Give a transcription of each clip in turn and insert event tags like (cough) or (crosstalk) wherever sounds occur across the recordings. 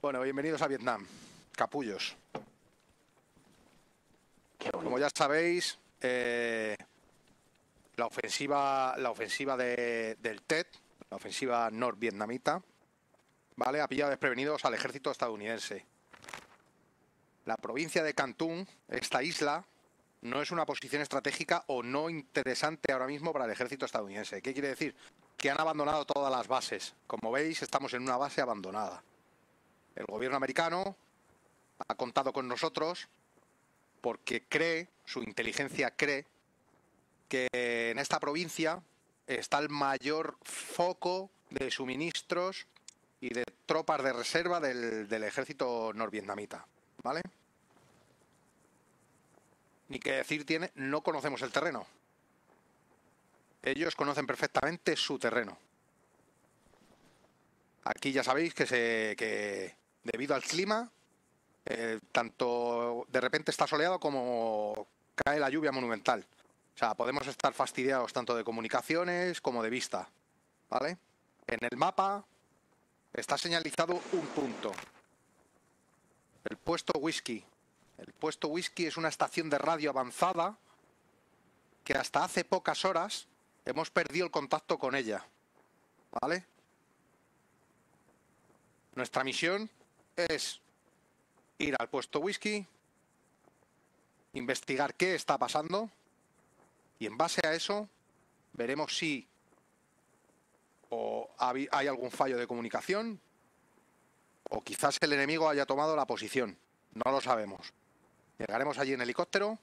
Bueno, bienvenidos a Vietnam, capullos. Como ya sabéis, eh, la ofensiva, la ofensiva de- del TED, la ofensiva norvietnamita, ¿vale? ha pillado desprevenidos al ejército estadounidense. La provincia de Cantún, esta isla, no es una posición estratégica o no interesante ahora mismo para el ejército estadounidense. ¿Qué quiere decir? Que han abandonado todas las bases. Como veis, estamos en una base abandonada. El gobierno americano ha contado con nosotros porque cree, su inteligencia cree, que en esta provincia está el mayor foco de suministros y de tropas de reserva del, ejército norvietnamita. ¿Vale? Ni que decir tiene, no conocemos el terreno. Ellos conocen perfectamente su terreno. Aquí ya sabéis que, se, que debido al clima, eh, tanto de repente está soleado como cae la lluvia monumental. O sea, podemos estar fastidiados tanto de comunicaciones como de vista. ¿Vale? En el mapa está señalizado un punto. El puesto whisky. El puesto whisky es una estación de radio avanzada que hasta hace pocas horas hemos perdido el contacto con ella. ¿Vale? Nuestra misión es ir al puesto whisky, investigar qué está pasando y en base a eso veremos si hay algún fallo de comunicación o quizás el enemigo haya tomado la posición. No lo sabemos. Llegaremos allí en helicóptero,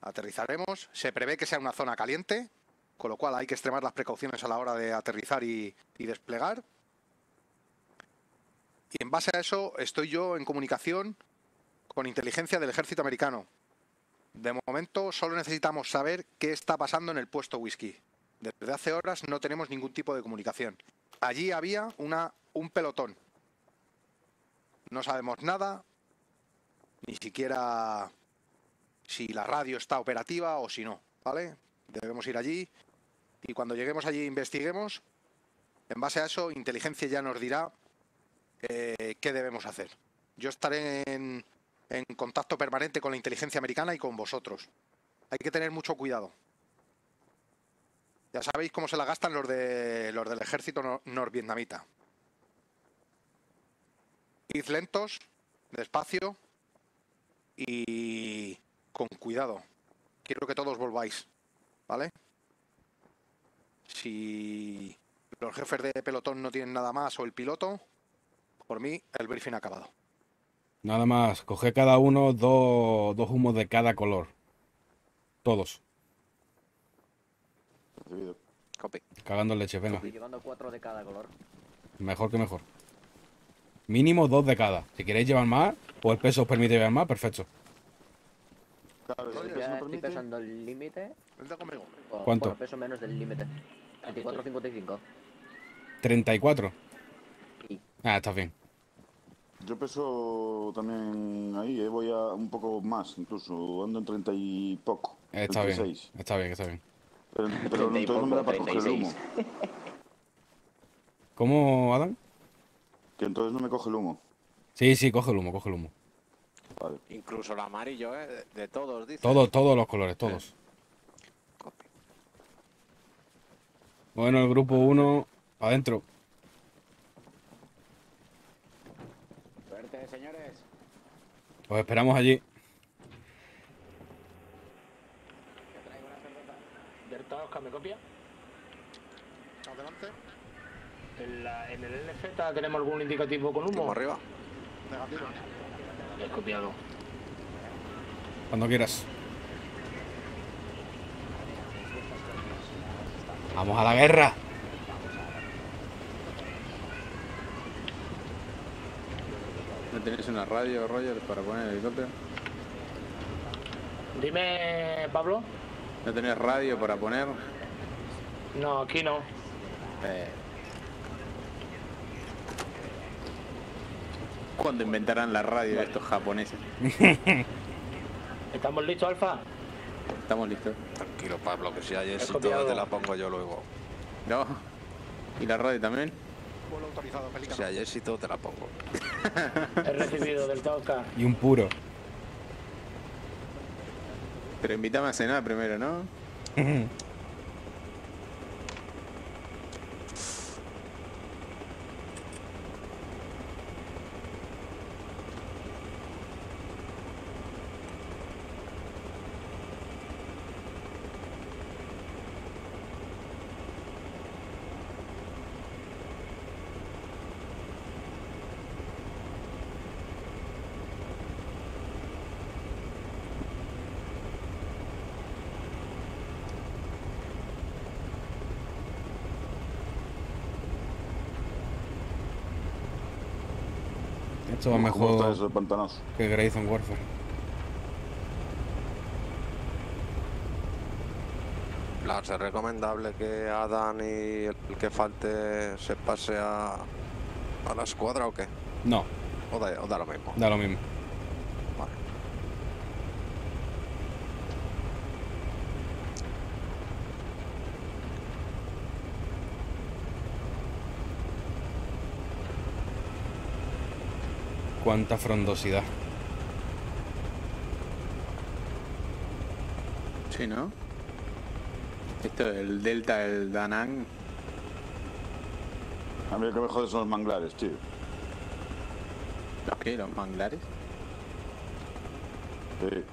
aterrizaremos. Se prevé que sea una zona caliente, con lo cual hay que extremar las precauciones a la hora de aterrizar y, desplegar. Y en base a eso estoy yo en comunicación con inteligencia del ejército americano. De momento solo necesitamos saber qué está pasando en el puesto whisky. Desde hace horas no tenemos ningún tipo de comunicación. Allí había un pelotón. No sabemos nada, ni siquiera si la radio está operativa o si no, ¿vale? Debemos ir allí y cuando lleguemos allí investiguemos. En base a eso, inteligencia ya nos dirá eh, qué debemos hacer. Yo estaré en, en contacto permanente con la inteligencia americana y con vosotros. Hay que tener mucho cuidado. Ya sabéis cómo se la gastan los, de, los del ejército nor- norvietnamita. Id lentos, despacio y con cuidado. Quiero que todos volváis, ¿vale? Si los jefes de pelotón no tienen nada más o el piloto, por mí el briefing ha acabado. Nada más, coge cada uno dos, dos humos de cada color. Todos. Recibido. Copy. Cagando en leche, venga. Estoy llevando cuatro de cada color. Mejor que mejor. Mínimo dos de cada. Si queréis llevar más, o el peso os permite llevar más, perfecto. Claro, si el Ya no estoy pesando el límite. Vente conmigo. o- ¿Cuánto? bueno, peso menos del límite. 24.55. 34. Sí. Ah, está bien. yo peso también ahí, eh, voy a un poco más, incluso ando en 30 y poco. Está bien. 36. Está bien, está bien. Pero, pero 30 y entonces no me da poco, para coger el 36. humo. ¿Cómo, Adam? Que entonces no me coge el humo. Sí, sí, coge el humo, coge el humo. Vale. Incluso el amarillo, ¿eh? De, de todos, dice. Todos, todos los colores, todos. Copy. Bueno, el grupo 1, adentro. Suerte, señores. Os esperamos allí. Que traigo una cerveza. Berta, Oscar, ¿me copia? Adelante. En, la- en el LZ tenemos algún indicativo con humo. arriba. Negativo. He copiado. Cuando quieras. Vamos a la guerra. ¿No tenéis una radio, Roger, para poner el helicóptero? Dime, Pablo. ¿No tenés radio para poner? No, aquí no. Eh. ¿Cuándo inventarán la radio estos japoneses? (laughs) ¿Estamos listos, Alfa? Estamos listos. Tranquilo, Pablo, que si hay éxito te la pongo yo luego. No. ¿Y la radio también? Autorizado. Si ayer sí todo te la pongo. He recibido del Oscar. Y un puro. Pero invítame a cenar primero, ¿no? (laughs) Esto va ¿Cómo está mejor que Grayson Warfare. ¿es recomendable que Adam y el que falte se pase a, a la escuadra o qué? No, O da, o da lo mismo. da lo mismo. Cuánta frondosidad. Sí, ¿no? Esto, el Delta, el Danang. A mí lo que me jode son los manglares, tío. ¿Los qué? ¿Los manglares? Sí.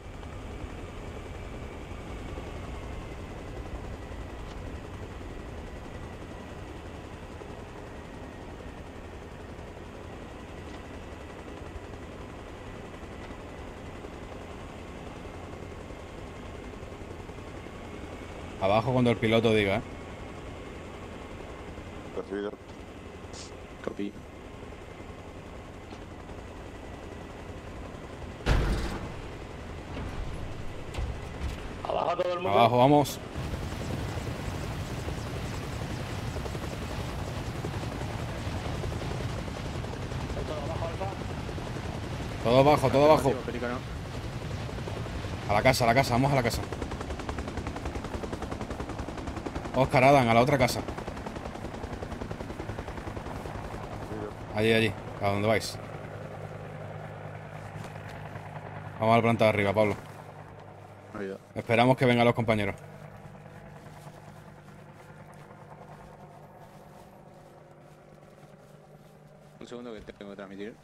Abajo cuando el piloto diga. ¿eh? Recibido. Copy. Abajo todo el mundo. Abajo, vamos. Todo abajo, Alfa. Todo abajo. A la casa, a la casa, vamos a la casa. Oscar Adam, a la otra casa. Allí, allí, a donde vais. Vamos a la planta de arriba, Pablo. Esperamos que vengan los compañeros. Un segundo que tengo que transmitir.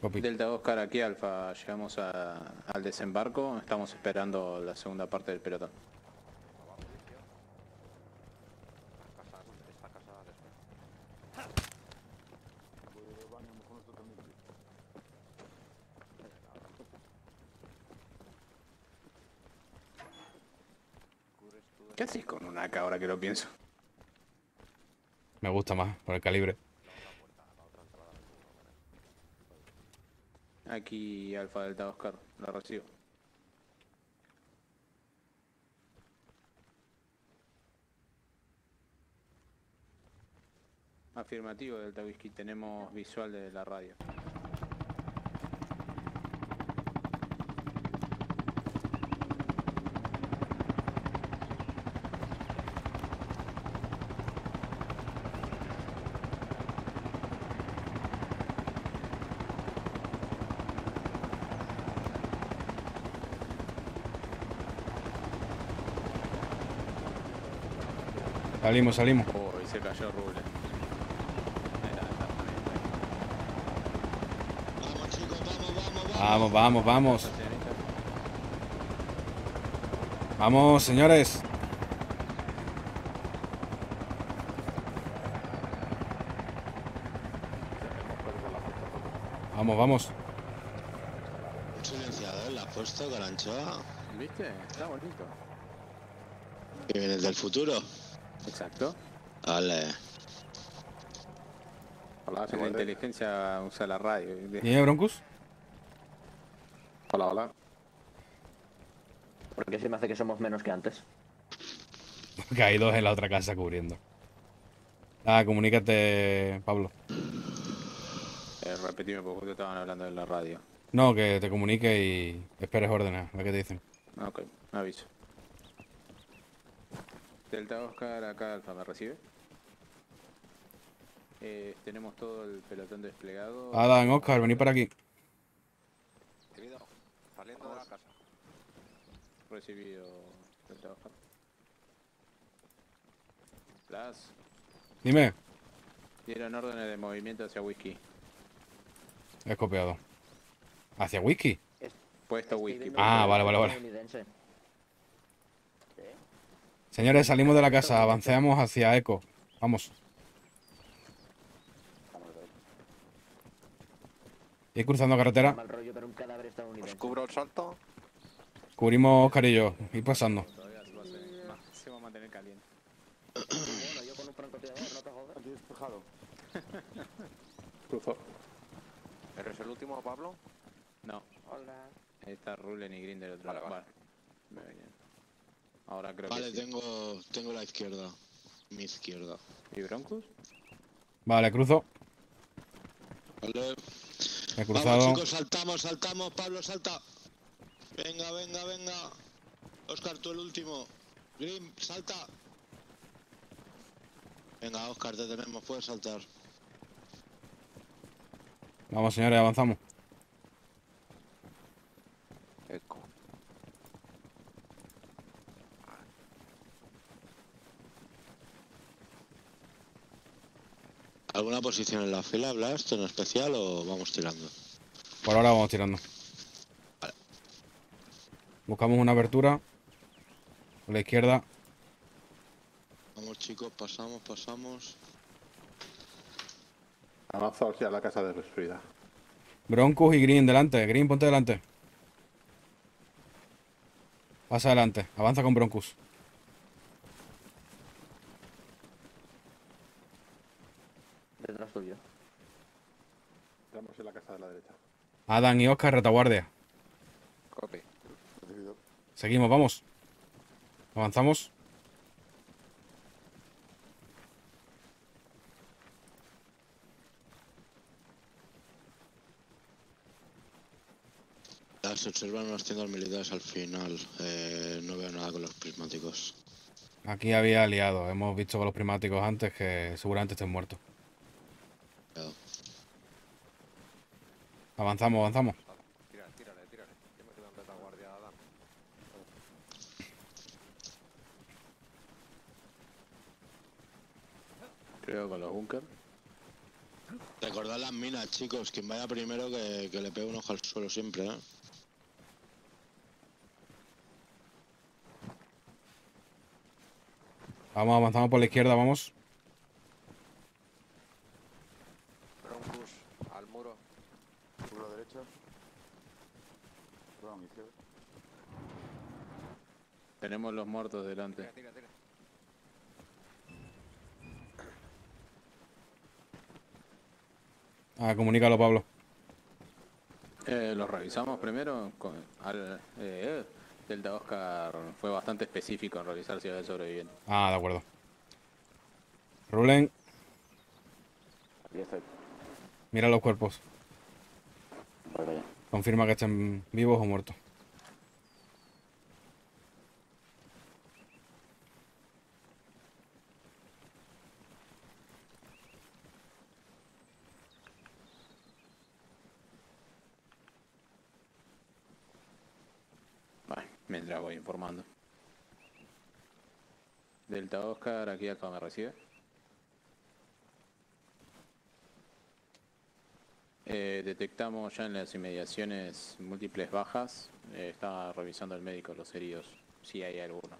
Copy. Delta Oscar, aquí Alfa. Llegamos a- al desembarco. Estamos esperando la segunda parte del pelotón. ¿Qué haces con una AK ahora que lo pienso? Me gusta más, por el calibre. Aquí Alfa Delta Oscar, la recibo. Afirmativo Delta Whisky, tenemos visual de la radio. Salimos, salimos. Oh, y se cayó Rule. Vamos, vamos, vamos. Vamos, señores. Vamos, vamos. Un silenciador le has puesto con la anchoa. ¿Viste? Está bonito. Que vienes del futuro. Exacto. Vale. Hola, La inteligencia usa la radio. ¿Tiene Broncus? Hola, hola. Porque se me hace que somos menos que antes. Que hay dos en la otra casa cubriendo. Ah, comunícate, Pablo. Eh, repetime porque ustedes estaban hablando de la radio. No, que te comunique y esperes órdenes, a ver qué te dicen. Ok, me aviso. Delta Oscar, acá Alfa, ¿me recibe? Eh, tenemos todo el pelotón desplegado. Adam, Oscar, venid para aquí. Recibido. Saliendo de la casa. Recibido Delta Oscar. Las Dime. dieron órdenes de movimiento hacia Whisky. He copiado. ¿Hacia whisky? Puesto Whisky. Ah, vale, vale, vale. Señores, salimos de la casa, avancemos hacia Eco. Vamos. Ir cruzando carretera. Os cubro el salto. Cubrimos Oscar y yo. Ir pasando. Todavía se va, a hacer- ma- se va a mantener caliente. Bueno, yo con un francotirador, no te jodas. Aquí despejado. Cruzó. ¿Eres el último, Pablo? No, Hola. ahí está Rulen y Green del otro Vale, lado. vale. Vale. Ahora creo Vale, que sí. tengo, tengo la izquierda. Mi izquierda. ¿Y Broncos? Vale, cruzo. Vale. He Vamos cruzado. chicos, saltamos, saltamos. Pablo, salta. Venga, venga, venga. Oscar, tú el último. Grim, salta. Venga, Oscar, te tenemos, puedes saltar. Vamos, señores, avanzamos. ¿Alguna posición en la fila, Blast, en especial o vamos tirando? Por ahora vamos tirando. Buscamos una abertura. Por la izquierda. Vamos chicos, pasamos, pasamos. Avanzo hacia la casa de destruida. Broncos y Green delante. Green, ponte delante. Pasa adelante. Avanza con Broncos. Detrás tuyo. Estamos en la casa de la derecha. Adam y Oscar, retaguardia. Copy. Seguimos, vamos. Avanzamos. Las observan unas tiendas militares al final. Eh, no veo nada con los prismáticos. Aquí había aliados. Hemos visto con los primáticos antes que seguramente estén muertos. Cuidado. Avanzamos, avanzamos. Tírale, tírale, tírale. Yo me quedo en retaguardia, Adam. Creo con los bunkers. Recordad las minas, chicos. Quien vaya primero que, que le pegue un ojo al suelo siempre, ¿eh? Vamos, avanzamos por la izquierda, vamos. Broncos al muro. Por la derecha. Perdón, izquierda. Tenemos los muertos delante. Tira, tira, tira. Ah, comunícalo, Pablo. Eh, los revisamos primero. Con, al, eh, Delta Oscar fue bastante específico en revisar si había sobreviviente. Ah, de acuerdo. Rulen, Aquí estoy. mira los cuerpos. Confirma que estén vivos o muertos. Bueno, mientras voy informando. Delta Oscar, aquí acá me recibe. Detectamos ya en las inmediaciones múltiples bajas. Eh, está revisando el médico los heridos, si hay alguno.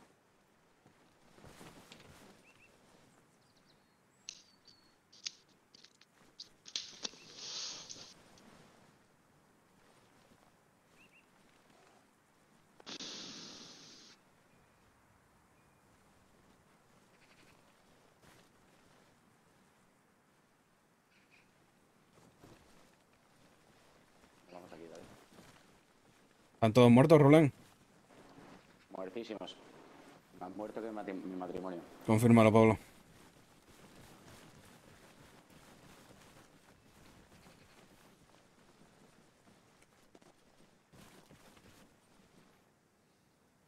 Vamos aquí, David. ¿Están todos muertos, Rulen? Muertísimos. Más muerto que mi matrimonio. Confírmalo, Pablo.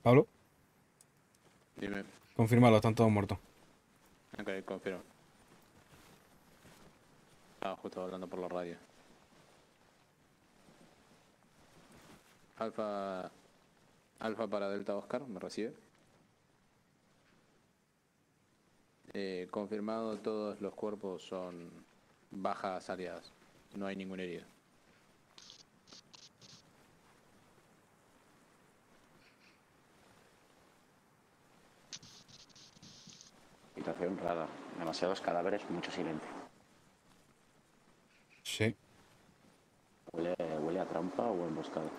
Pablo, Dime. Confírmalo, están todos muertos. Ok, confirmo. Estaba justo hablando por la radio. Alfa. Alfa para Delta Oscar, ¿me recibe? Eh, confirmado, todos los cuerpos son bajas aliadas. No hay ningún herido. Situación rara. Demasiados cadáveres, mucho silencio. Sí. Huele, huele a trampa o emboscada.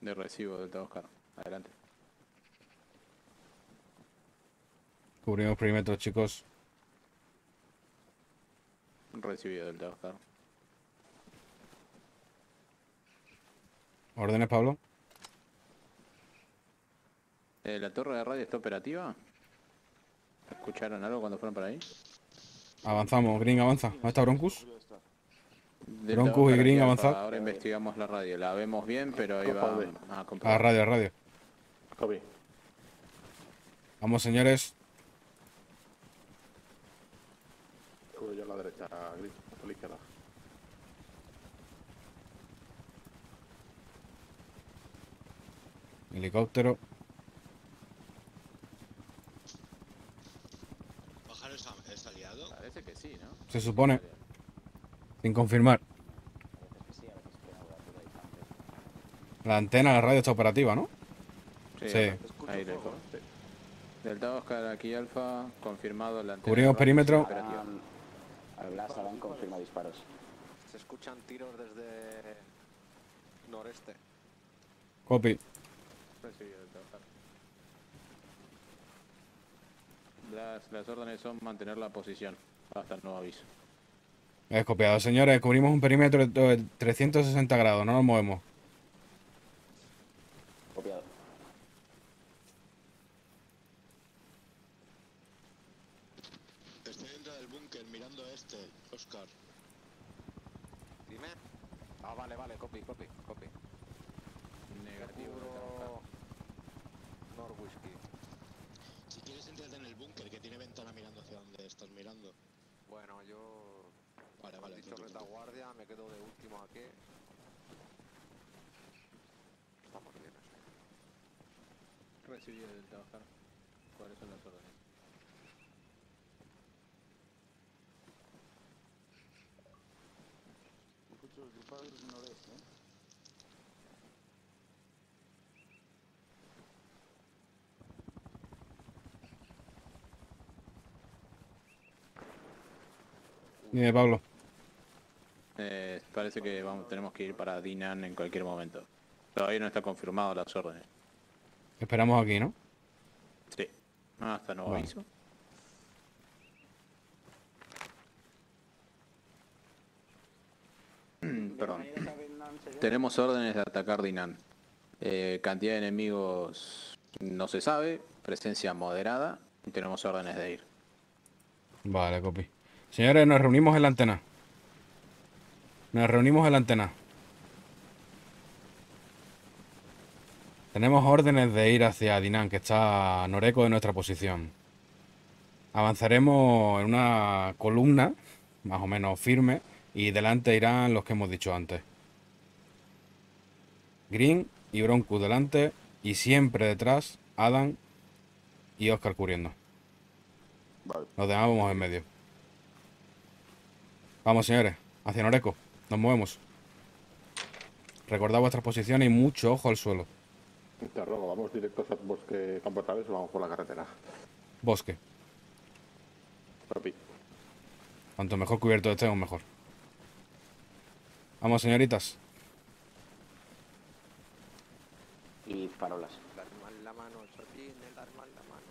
De recibo Delta Oscar. Adelante. Cubrimos perímetro, chicos. Recibido Delta Oscar. ¿Órdenes, Pablo? Eh, ¿La torre de radio está operativa? ¿Escucharon algo cuando fueron para ahí? Avanzamos. Green, avanza. ¿Dónde está Broncus? Delta Broncus y Green, aquí Alfa. avanzad. Ahora investigamos la radio. La vemos bien, pero ahí va a A comprobar. radio, a radio. Copy. Vamos, señores. Yo a la derecha, Gris, por la izquierda. Helicóptero. ¿Bajar es, es aliado? Parece que sí, ¿no? Se supone. Sin confirmar. La antena, la radio está operativa, ¿no? Sí. Ahí lo dijo. Delta Oscar, aquí Alfa, confirmado la antena Cubrimos perímetro. operativa. Al Blas Adán confirma disparos. Se escuchan tiros desde noreste. Copy. Oscar. Las, las órdenes son mantener la posición hasta el nuevo aviso. Es copiado. Señores, cubrimos un perímetro de 360 grados. No nos movemos. Copiado. Estoy dentro del búnker mirando a este, Oscar. Dime. Ah, vale, vale, copy, copy, copy. Negativo. Cubro Nor Whisky. Si quieres entrarte en el búnker que tiene ventana mirando hacia donde estás mirando. Bueno, yo. Vale, Has vale. dicho retaguardia, me quedo de último aquí. Estamos bien, así. Recibido Delta Oscar. ¿Cuáles son las órdenes? Escucho los disparos del noreste, ¿eh? Dime, Pablo. Parece que vamos, tenemos que ir para Dinan en cualquier momento. Todavía no está confirmado las órdenes. Esperamos aquí, ¿no? Sí. Ah, hasta nuevo Vale. aviso. Perdón. Tenemos órdenes de atacar Dinan. Eh, cantidad de enemigos no se sabe, presencia moderada y tenemos órdenes de ir. Vale, copy. Señores, nos reunimos en la antena. Nos reunimos en la antena. Tenemos órdenes de ir hacia Dinan, que está a noreco de nuestra posición. Avanzaremos en una columna, más o menos firme, y delante irán los que hemos dicho antes. Green y Broncus delante, y siempre detrás Adam y Oscar cubriendo. Vale. Los demás vamos en medio. Vamos, señores, hacia Noreco. Nos movemos. Recordad vuestras posiciones y mucho ojo al suelo. Te ruego, vamos directos al bosque campo otra vez o vamos por la carretera. Bosque. Copy. Cuanto mejor cubierto estemos, mejor. Vamos, señoritas. Y farolas. Dar mal la mano, dar mal la mano.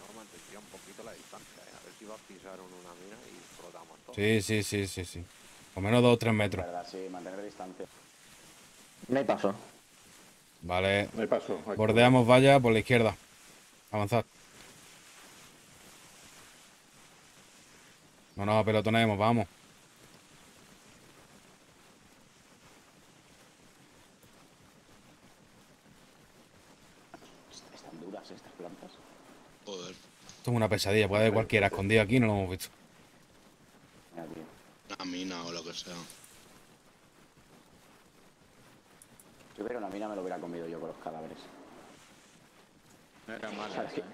No, mantendría un poquito la distancia, ¿eh? a ver si va a pisar en una mina y flotamos todos. Sí, sí, sí, sí, sí. Por menos dos o tres metros. Verdad, sí, mantener distancia. No hay paso. Vale. No hay paso. Bordeamos valla por la izquierda. Avanzad. No nos apelotonemos, vamos. Están duras estas plantas. Joder. Esto es una pesadilla. Puede haber cualquiera escondido aquí no lo hemos visto. Mina o lo que sea. Si hubiera una mina me lo hubiera comido yo con los cadáveres. No era mala Ahora esa, que, ¿eh?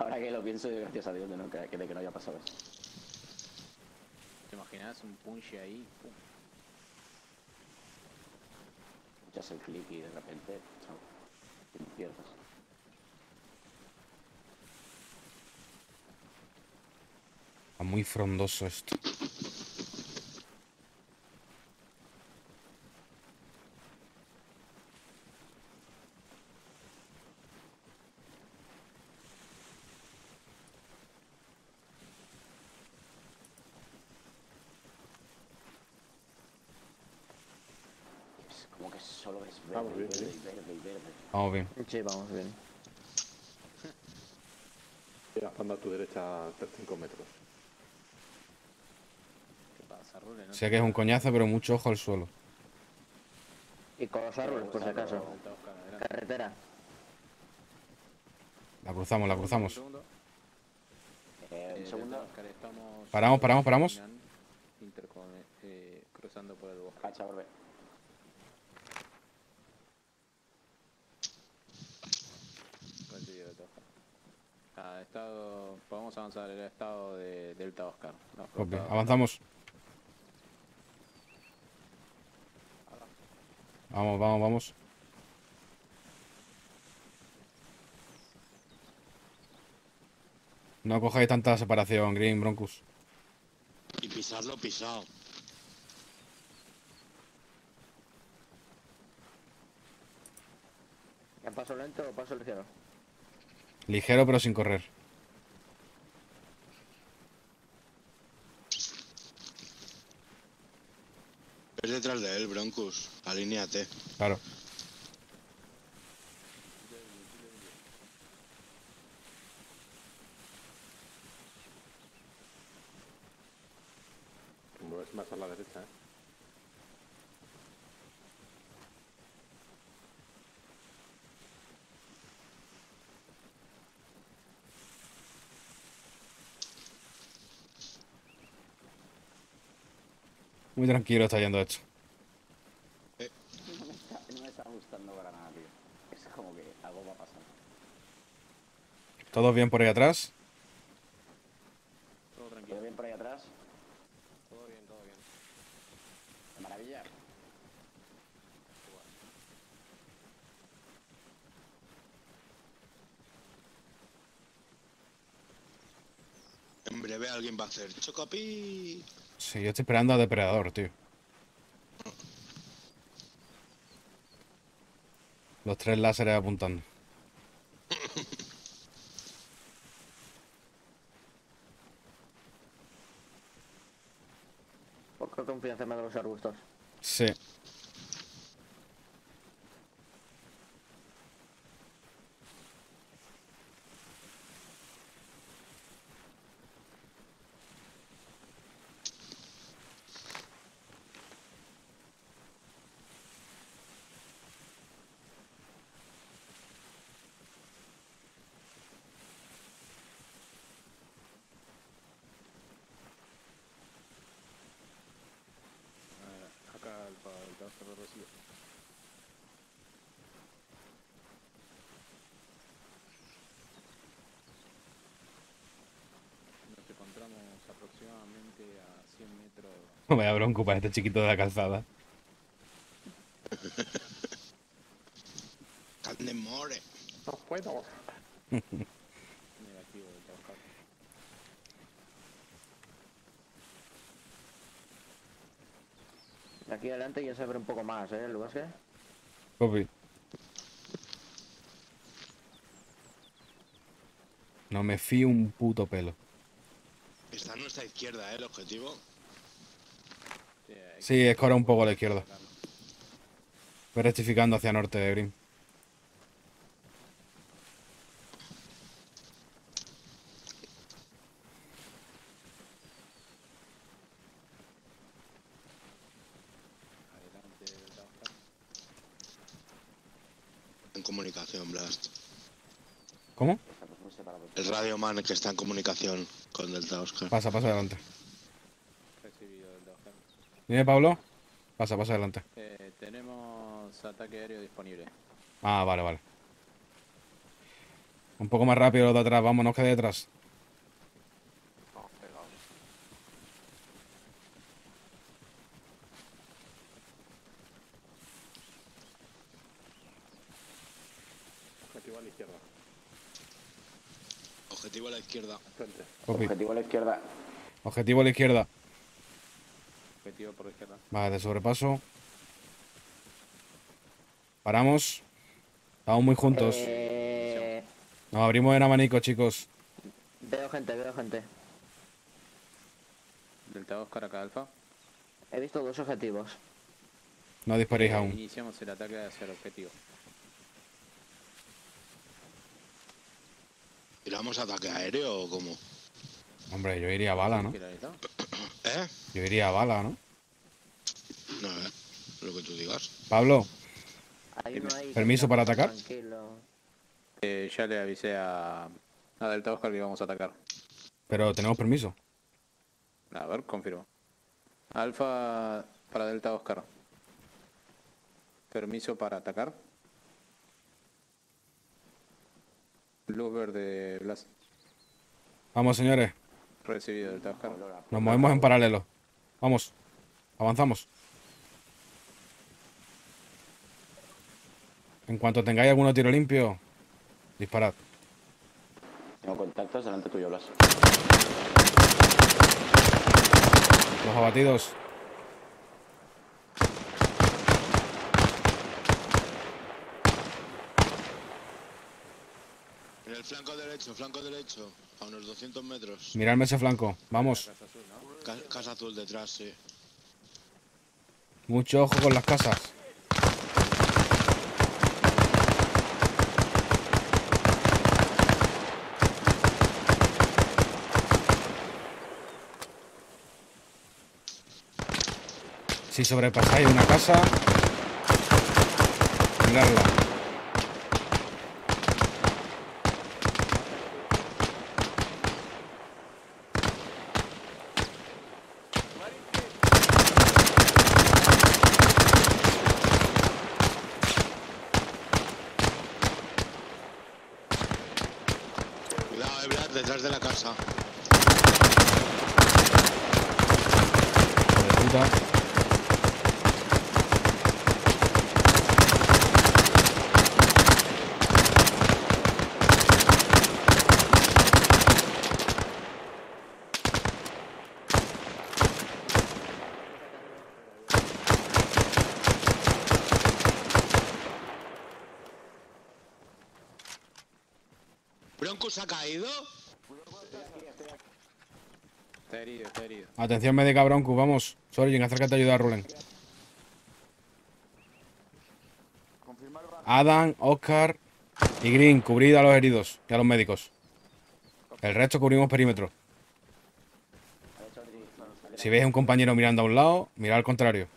ahora que lo pienso, gracias a Dios de, no, que, de que no haya pasado eso. ¿Te imaginas un punch ahí? Pum. Echas el clic y de repente, chao, te pierdes. Está muy frondoso esto. Es como que solo es verde, Vamos y bien, verde, bien. y verde, y verde. Vamos bien. Sí, vamos bien. Anda a tu derecha 5 metros. ¿Qué pasa, Rule? No Sé que es un coñazo, pero mucho ojo al suelo. Y con los árboles, por si acaso. Carretera. La cruzamos, la cruzamos. segundo. Eh, un Eh, segundo, Paramos, paramos, paramos. Eh, cruzando por el bosque. cacha, orbe. Coincidido, Delta Oscar. Estado, podemos avanzar el estado de Delta Oscar. No, Ok, flota- avanzamos. Vamos, vamos, vamos. No cojáis tanta separación, Green, Broncos. Y pisarlo pisado. ¿En paso lento o paso ligero? Ligero pero sin correr. Es detrás de él, Broncos. Alíneate. Claro. Muy tranquilo está yendo esto. No me, está, no me está gustando para nada, tío. Es como que algo va a pasar. ¿Todos bien por ahí atrás? Todo ¿Todo tranquilo. bien por ahí atrás? Todo bien, todo bien. De maravilla. En breve alguien va a hacer chocapi. Sí, yo estoy esperando a Depredador, tío. Los tres láseres apuntando. Poca confianza me da los arbustos. Sí. A ver, acá el, pa- el Delta Oscar lo recibe. Nos encontramos aproximadamente a 100 metros (laughs) Vaya bronco para este chiquito de la calzada. (laughs) Carne more. No puedo. De aquí adelante ya se abre un poco más, ¿eh? El bosque. Copy. No me fío un puto pelo. Está a nuestra izquierda, ¿eh? El objetivo. Sí, escora un poco a la izquierda. Voy rectificando hacia norte, Grim. En comunicación, Blast. ¿Cómo? El Radio Man que está en comunicación con Delta Oscar. Pasa, pasa adelante. Dime, Pablo. Pasa, pasa adelante. Eh, tenemos ataque aéreo disponible. Ah, vale, vale. Un poco más rápido los de atrás, vámonos que de detrás. Objetivo a la izquierda. Objetivo a la izquierda. Objetivo a la izquierda. Objetivo a la izquierda. Objetivo por izquierda. Vale, de sobrepaso. Paramos. Estamos muy juntos. Eh, Nos abrimos en abanico, chicos. veo gente, veo gente. Delta Oscar acá Alfa. He visto dos objetivos. No disparéis Eh, aún. Iniciamos el ataque hacia el objetivo. ¿Tiramos ataque aéreo o cómo? Hombre, yo iría a bala, ¿no? ¿Eh? Yo iría a bala, ¿no? No, eh. Lo que tú digas. Pablo, Hay uno ahí que ¿Permiso para atacar? Tranquilo. Eh, ya le avisé a, a Delta Oscar que íbamos a atacar. pero tenemos permiso. A ver, confirmo. Alfa para Delta Oscar. Permiso para atacar. Luz verde Blas. Vamos, señores. Recibido Delta Oscar. Nos movemos en paralelo. Vamos. Avanzamos. En cuanto tengáis alguno tiro limpio, disparad. Tengo contactos delante tuyo, Blas. Los abatidos. En el flanco derecho, flanco derecho. A unos 200 metros. Miradme ese flanco. Vamos. Ca- casa azul detrás, sí. Mucho ojo con las casas. Si sobrepasáis una casa, miradla. Cuidado, eh, Brad, detrás de la casa. Hijo de puta. ¿Broncos ha caído? Está herido, está herido. Atención médica Broncos, vamos. Sorgen, acércate a ayudar a Rulen. Adam, Oscar y Green, cubrid a los heridos y a los médicos. El resto cubrimos perímetro. Si veis a un compañero mirando a un lado, mirad al contrario.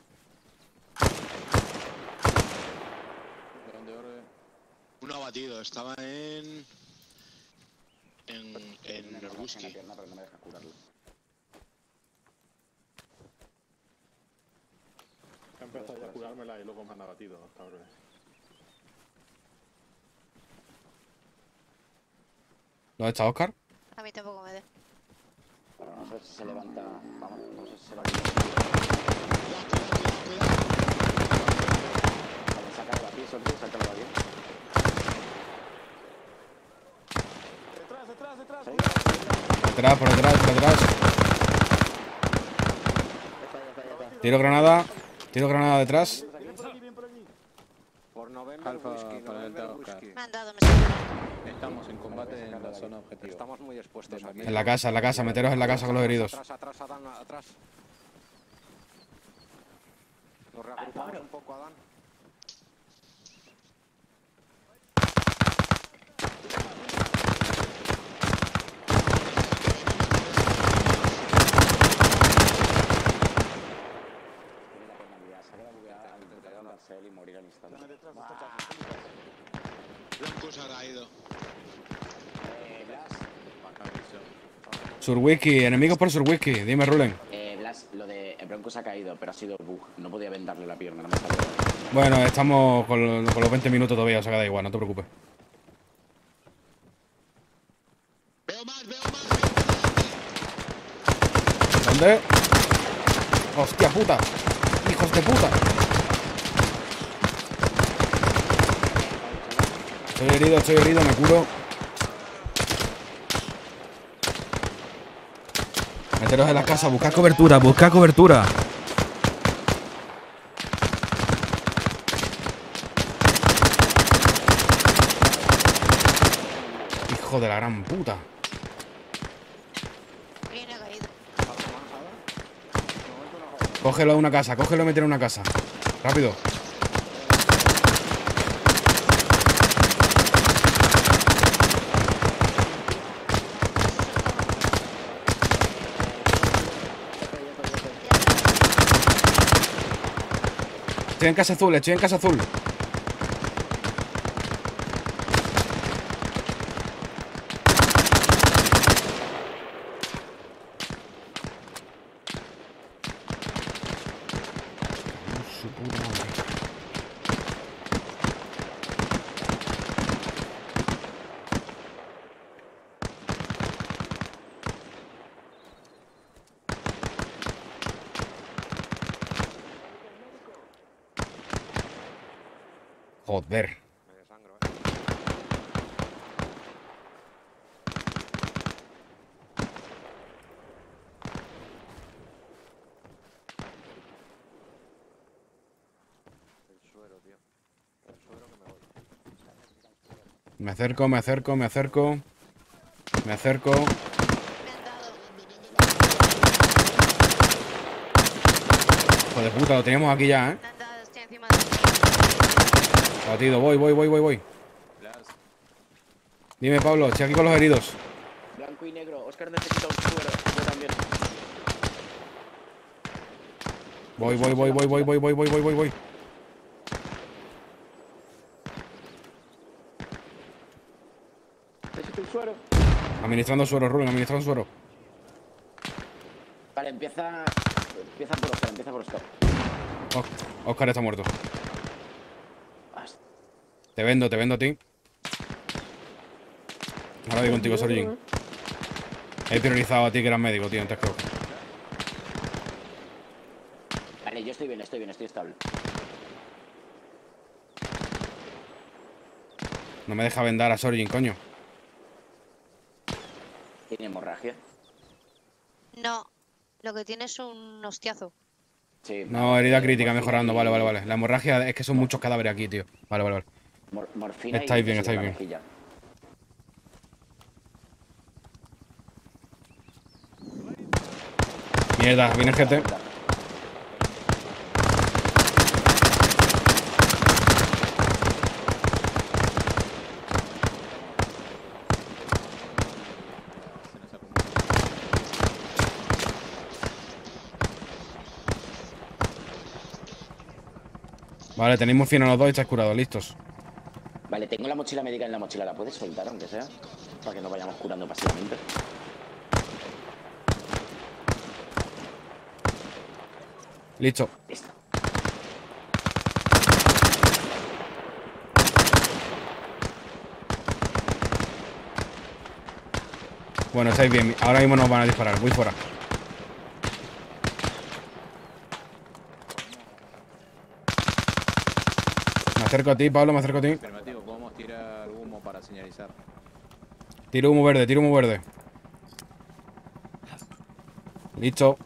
Uno abatido, estaba en. En. En En la Norbuski. pierna, pero no me deja curarlo. He empezado ya a curármela y luego me han abatido, cabrones. ¿Dónde está Oscar? A mí tampoco me da. Pero no sé si se levanta. Vamos, no sé si se va a Cuidado, cuidado, cuidado, cuidado. Vale, saca el batido, sorteo, saca batido. Detrás, por detrás, por detrás. Tiro granada. Tiro granada detrás. Por Alfa para Delta Oscar. Estamos en combate en la zona objetivo. Estamos muy expuestos aquí. En la casa, en la casa. Meteros en la casa con los heridos. Atrás, atrás, Adán, atrás. Nos reagrupamos un poco, Adán. Tiene la penalidad, se ha quedado bugueada al intentar darse él y morir al instante. Blanco se ha caído. Eh, Blas, Surwiki, enemigos por Surwiki. Dime, Rulen. eh, Blas, lo de el Bronco se ha caído, pero ha sido bug. No podía vendarle la pierna, no me. Bueno, estamos con, con los 20 minutos todavía, o sea que da igual, no te preocupes. Veo más, veo más. ¿Dónde? ¡Hostia puta! ¡Hijos de puta! Estoy herido, estoy herido, me curo. Meteros en la casa, buscad cobertura, buscad cobertura. Hijo de la gran puta. Cógelo a una casa, cógelo y mételo en una casa. Rápido. Estoy en casa azul, estoy en casa azul. Joder. Me me acerco, me acerco, me acerco. Me acerco. De puta, lo teníamos aquí ya, ¿eh? Me han dado. Estoy encima de Batido, voy, voy, voy, voy, voy. Dime, Pablo, estoy aquí con los heridos. Blanco y negro, Oscar necesita un suero. Yo también. Voy, voy, voy, voy, voy, voy, voy, voy, voy, voy, voy. Necesito un suero. Administrando suero, Rubén, administrando suero. Vale, empieza. Empieza por Oscar, empieza por Oscar. Os- Oscar está muerto. Te vendo, te vendo a ti. Ahora voy contigo, Sorgin. He priorizado a ti que eras médico, tío, antes que Oscar. Vale, yo estoy bien, estoy bien, estoy estable. No me deja vendar a Sorgin, coño. Tiene hemorragia. No. Lo que tiene es un hostiazo. Sí. No, herida crítica, mejorando. Vale, vale, vale. La hemorragia es que son muchos cadáveres aquí, tío. Vale, vale, vale. Morfina estáis bien, estáis bien. Mierda, viene el GT. Vale, tenemos fin a los dos y estás curado, listos. Vale, tengo la mochila médica en la mochila. ¿La puedes soltar, aunque sea? Para que no vayamos curando pasivamente. Listo. Listo. Bueno, estáis bien. Ahora mismo nos van a disparar. Voy fuera. Me acerco a ti, Pablo, me acerco a ti. Afirmativo, podemos tirar humo señalizar. Tiro humo verde, tiro humo verde. Listo.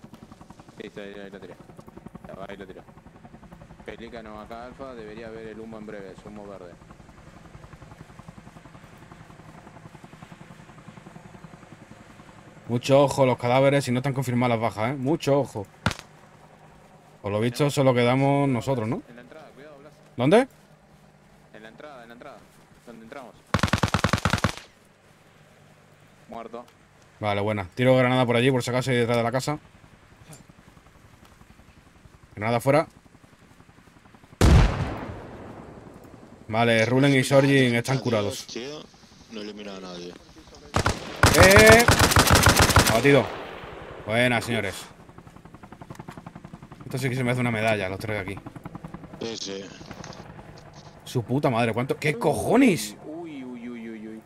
Listo, ahí, ahí lo tiré. Ahí lo tiré. Pelícano acá alfa, debería haber el humo en breve, es humo verde. Mucho ojo, los cadáveres, si no están confirmadas las bajas, ¿eh? Mucho ojo. Por lo visto solo quedamos nosotros, ¿no? En la entrada, cuidado, Blas. ¿Dónde? En la entrada, en la entrada. Donde entramos. Muerto. Vale, buena. Tiro granada por allí, por si acaso, detrás de la casa. Granada afuera. Vale, Rulen y Sorgin están curados. Tío, no elimina a nadie. ¡Eh! Abatido. Buena, señores. Esto sí que se me hace una medalla, los tres de aquí. Sí, sí. Su puta madre, ¿cuánto? ¿Qué cojones? Uy, uy, uy, uy, uy.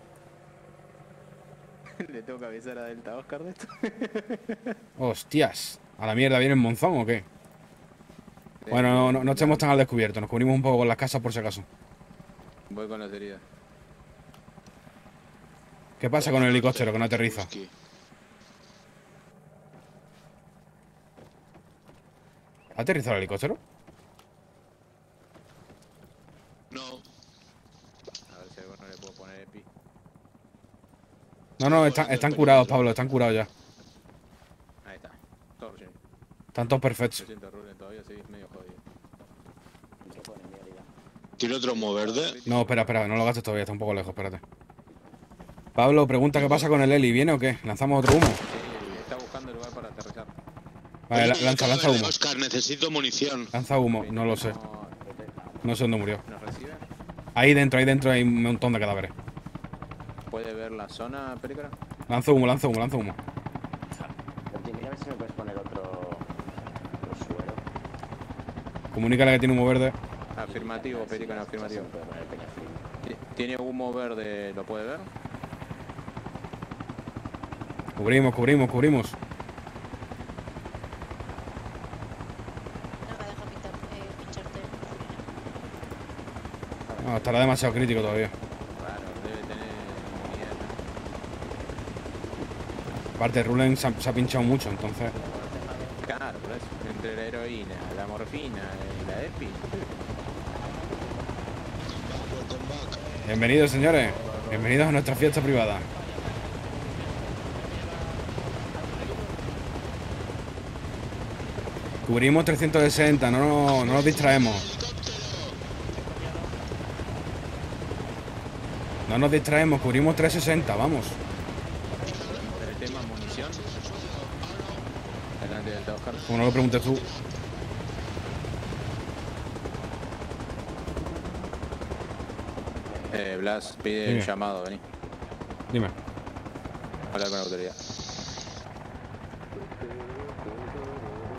Le tengo que avisar a Delta Oscar de esto. (laughs) Hostias. ¿A la mierda viene el monzón o qué? Bueno, no, no, no estemos tan al descubierto. Nos cubrimos un poco con las casas por si acaso. Voy con las heridas. ¿Qué pasa con el helicóptero que no aterriza? ¿Ha aterrizado el helicóptero? No. A ver si algo no le puedo poner epi. No, no, están, están curados, Pablo, están curados ya. Ahí está. Todo bien. Están todos perfectos. ¿Tiene otro humo verde? No, espera, espera, no lo gastes todavía, está un poco lejos, espérate. Pablo pregunta qué pasa con el Eli, ¿viene o qué? ¿Lanzamos otro humo? Sí, está buscando el lugar para aterrizar. Vale, la- lanza, lanza humo. Oscar, necesito munición. Lanza humo, no lo sé. No sé dónde murió. Ahí dentro, ahí dentro hay un montón de cadáveres. ¿Puede ver la zona, Perícara? Lanza humo, lanza humo, lanza humo. Mira a ver si me puedes poner otro, otro suero. Comunícale que tiene humo verde. Afirmativo, Perícara, afirmativo. Tiene humo verde, ¿lo puede ver? Cubrimos, cubrimos, cubrimos. No me deja pintar, eh, pincharte. No, estará demasiado crítico todavía. Claro, debe tener inmunidad. Aparte, Rulen se ha, se ha pinchado mucho, entonces. Claro, por eso. Entre la heroína, la morfina y la epi. Bienvenidos, señores. Bienvenidos a nuestra fiesta privada. Cubrimos 360, no, no, no nos distraemos. No nos distraemos, cubrimos 360, vamos. El tema munición. Adelante del Oscar. Como no lo preguntes tú. Eh, Blas pide Dime. un llamado, vení. Dime. Hablar con la autoridad.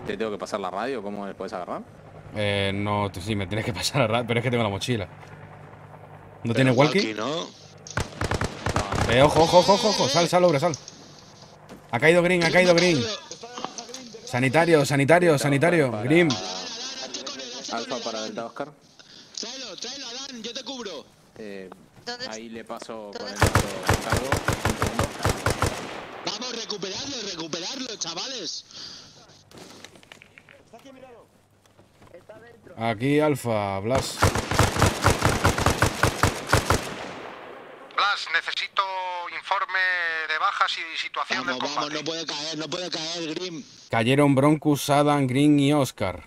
¿Te tengo que pasar la radio? ¿Cómo le puedes agarrar? Eh, no, sí, me tienes que pasar a ra- pero es que tengo la mochila. ¿No Pero tienes walkie? walkie, ¿no? Eh, ojo, ojo, ojo, ojo, ojo, sal, sal, hombre, sal. Ha caído Green, ha caído Green. Sanitario, sanitario, sanitario. Green. Alfa para Delta Oscar. Tráelo, tráelo, Adán, yo te cubro. Eh, ¿Dónde ahí le paso con el otro cargo. Vamos, recuperarlo, recuperarlo, chavales. Aquí Alfa. Blas, necesito informe de bajas y situación Vamos, del vamos, combate. no puede caer, no puede caer, Grim. Cayeron Broncus, Adam, Green y Oscar.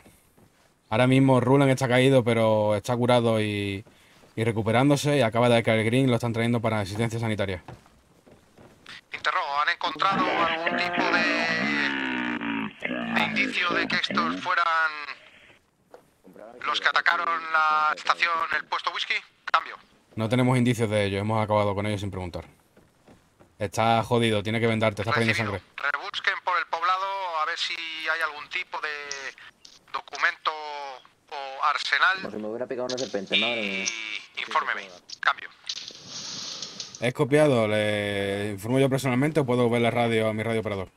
Ahora mismo Rulen está caído, pero está curado y, y recuperándose. Y acaba de caer Green, lo están trayendo para asistencia sanitaria. Interrogo, ¿han encontrado algún tipo de, de indicio de que estos fueran los que atacaron la estación, el puesto whisky? Cambio. No tenemos indicios de ello, hemos acabado con ellos sin preguntar. Está jodido, tiene que vendarte, está perdiendo sangre. Rebusquen por el poblado a ver si hay algún tipo de documento o arsenal Como si me hubiera picado una serpiente, madre mía. y infórmeme. Cambio. ¿Es copiado? ¿Le informo yo personalmente o puedo ver la radio a mi radio operador?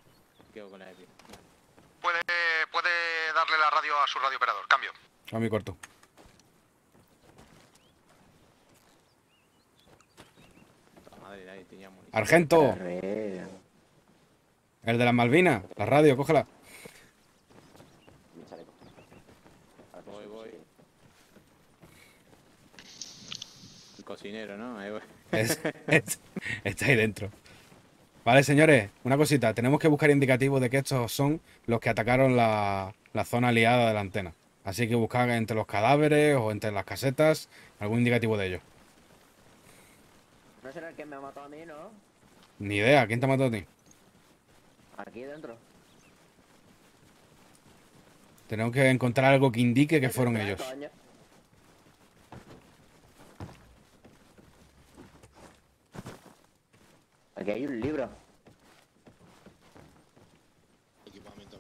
Puede, puede darle la radio a su radio operador. Cambio. A mi corto. Puta Madre, ahí tenía munición. Argento, Carrera. el de las Malvinas, la radio, cógela. Voy, voy. El cocinero, ¿no? Ahí voy. Es- es- está ahí dentro. Vale, señores, una cosita. Tenemos que buscar indicativos de que estos son los que atacaron la, la zona aliada de la antena. Así que buscad entre los cadáveres o entre las casetas algún indicativo de ellos. No será el que me ha matado a mí, ¿no? Ni idea, ¿quién te ha matado a ti? Aquí dentro. Tenemos que encontrar algo que indique que fueron ellos. Coño. Aquí hay un libro.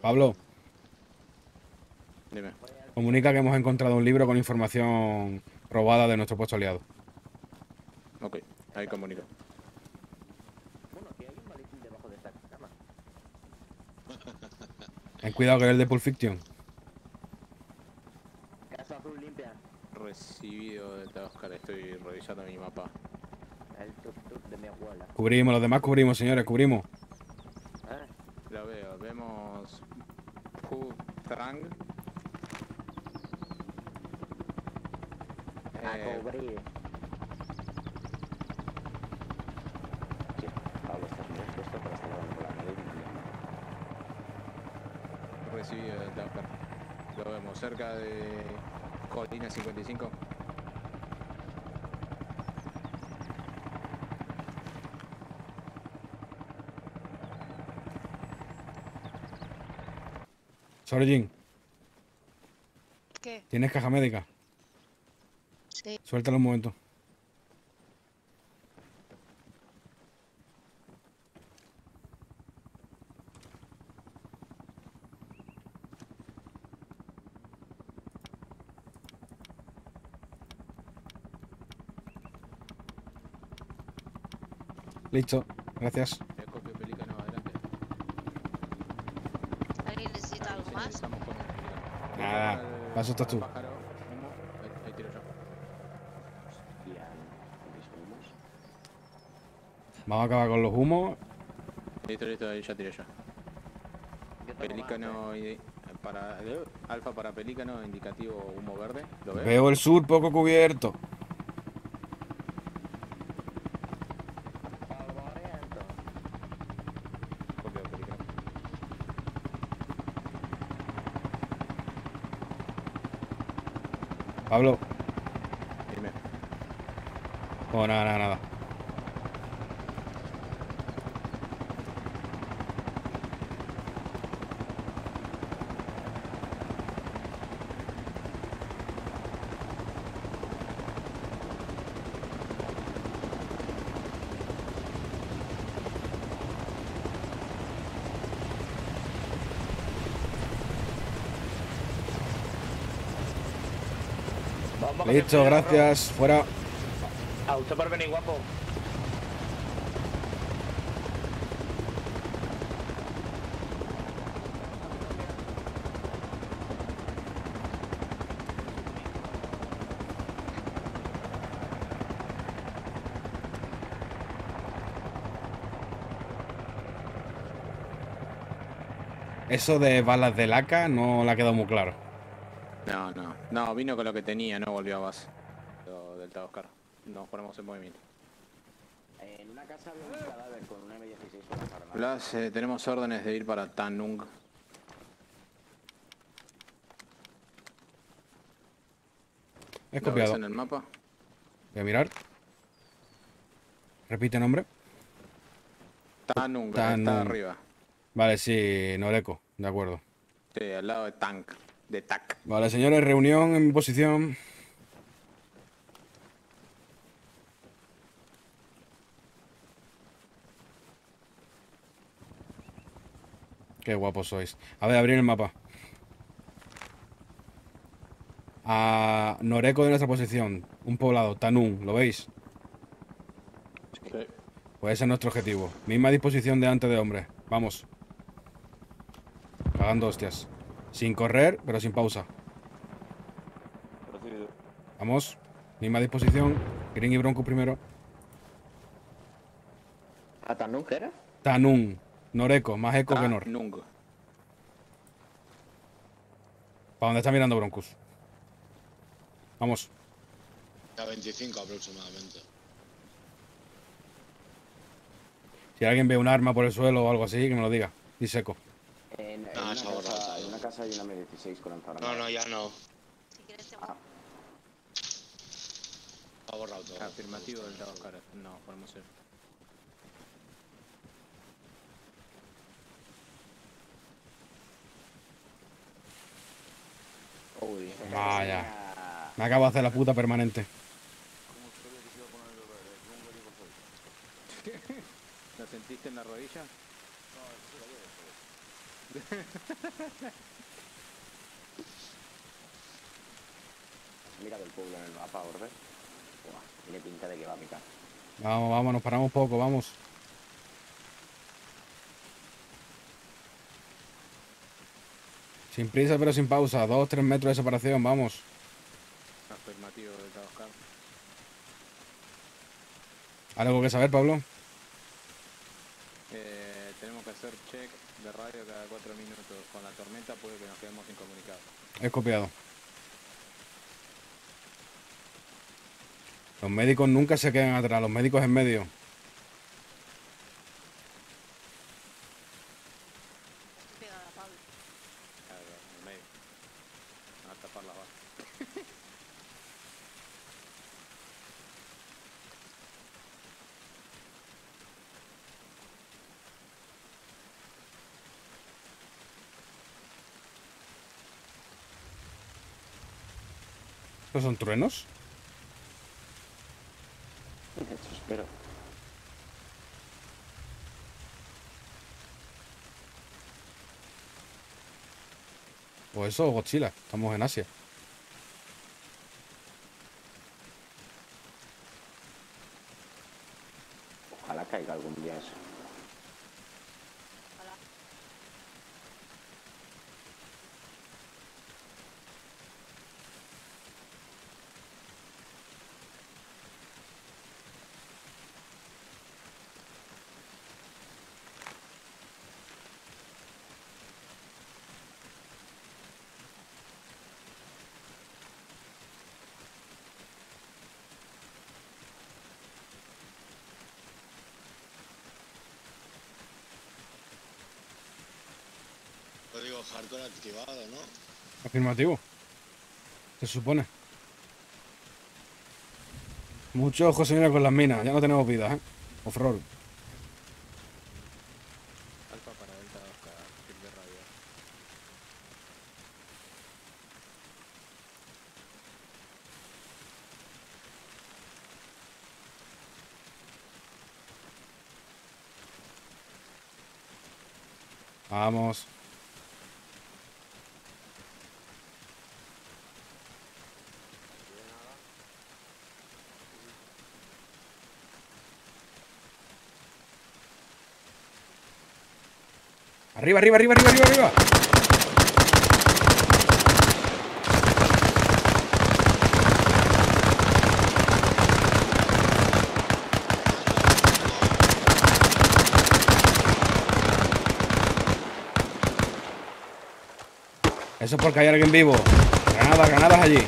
Pablo, Dime. comunica que hemos encontrado un libro con información robada de nuestro puesto aliado. Ok, ahí comunico. Bueno, aquí hay un maletín debajo de esta cama. (laughs) Ten cuidado que es el de Pulp Fiction. Casa azul limpia. Recibido de Oscar, estoy revisando mi mapa. El tuk-tuk de mi abuela. Cubrimos, los demás cubrimos, señores, cubrimos. ¿Eh? Lo veo, vemos Pu Trang. A Eh, cubrir. Sí, Pablo, estás la limpia. recibido de Oscar. Lo vemos cerca de Colina 55. Sorjin, ¿Qué? ¿tienes caja médica? Sí. Suéltalo un momento. Listo, gracias. ¿Alguien necesita algo más? Nada, eso estás tú. Vamos a acabar con los humos. Listo, listo, ahí ya tiré yo. Pelícano y- para eh, alfa para pelícano, indicativo humo verde. ¿Lo ves? Veo el sur poco cubierto. más. Polvoriento. Copio de pelícano. Pablo, Dime. Oh, nada, nada, nada. Listo, gracias. Fuera. A usted por venir, guapo. Eso de balas de laca no le ha quedado muy claro. No, no. No, vino con lo que tenía, no volvió a base. Lo del Oscar. Nos ponemos en movimiento. En una casa había un cadáver con un M16 con una granada. Blas, eh, tenemos órdenes de ir para Tanung. He ¿Lo ves copiado. en el mapa? Voy a mirar. Repite nombre. Tanung, Tanung. está arriba. Vale, sí, Noreco. De acuerdo. Sí, al lado de Tank. De TAC. Vale, señores, reunión en mi posición. Qué guapos sois. A ver, abrir el mapa. A Noreco de nuestra posición. Un poblado, Tanún, ¿lo veis? Sí. Pues ese es nuestro objetivo. Misma disposición de antes de hombre. Vamos. Cagando hostias. Sin correr, pero sin pausa. Recibido. Vamos. Misma disposición. Green y Bronco primero. ¿Hasta nunca era? Tanún. Noreco, más eco que Nor. Tanung. ¿Para dónde está mirando Broncos? Vamos. A 25 aproximadamente. Si alguien ve un arma por el suelo o algo así, que me lo diga. Y seco. En, en No, una eso borrado, casa, en una casa hay una M16 con lanzador. No, no, ya no. Si quieres te Ah, Ha borrado todo. Afirmativo del Oscar. No, podemos ir. Uy, Vaya. tenía- Me acabo de hacer la puta permanente. ¿Lo sentiste en la rodilla? (laughs) Mira del pueblo en el mapa. Buah, tiene pinta de que va a picar. Vamos, vamos, nos paramos poco, vamos. Sin prisa pero sin pausa. Dos, tres metros de separación, vamos. Afirmativo del Oscar. ¿Algo que saber, Pablo? Eh, tenemos que hacer check de radio cada cuatro minutos. Con la tormenta puede que nos quedemos incomunicados. He copiado. Los médicos nunca se quedan atrás, los médicos en medio. pegada, Pablo. Claro, en el medio. A tapar la bala. ¿Estos son truenos? Eso espero. O eso Godzilla. Estamos en Asia. Ojalá caiga algún día eso. Hola. Código hardcore activado, ¿no? Afirmativo. Se supone. Mucho ojo, señora, con las minas. Ya no tenemos vida, ¿eh? Off-road. Alfa para Delta Oscar. Check de radio. Vamos. Arriba, arriba, arriba, arriba, arriba, arriba. Eso es porque hay alguien vivo. Granadas, granadas allí.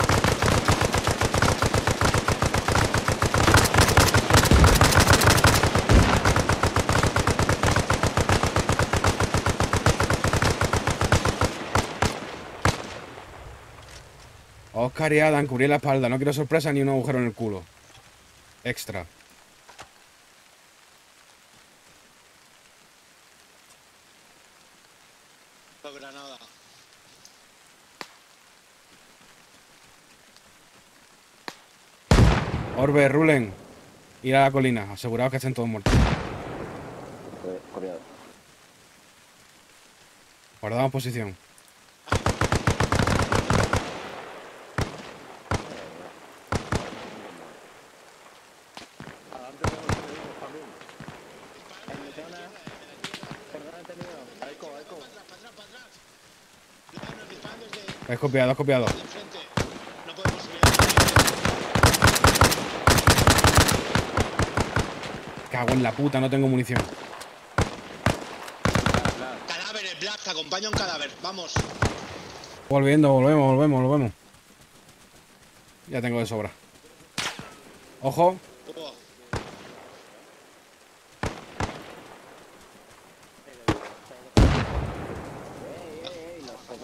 Cubrí la espalda. No quiero sorpresa ni un agujero en el culo. Extra. Granada. Orbe, Rulen. Ir a la colina. Aseguraos que estén todos muertos. Copiado. Guardamos posición. Adelante tenemos enemigos también. En mi zona. Perdón, he tenido. Eco, eco. Nos disparan Es copiado, es copiado. Cago en la puta, no tengo munición. Cadáveres, Black, te acompaña un cadáver. Vamos. Volviendo, volvemos, volvemos, volvemos. Ya tengo de sobra. Ojo. Oh,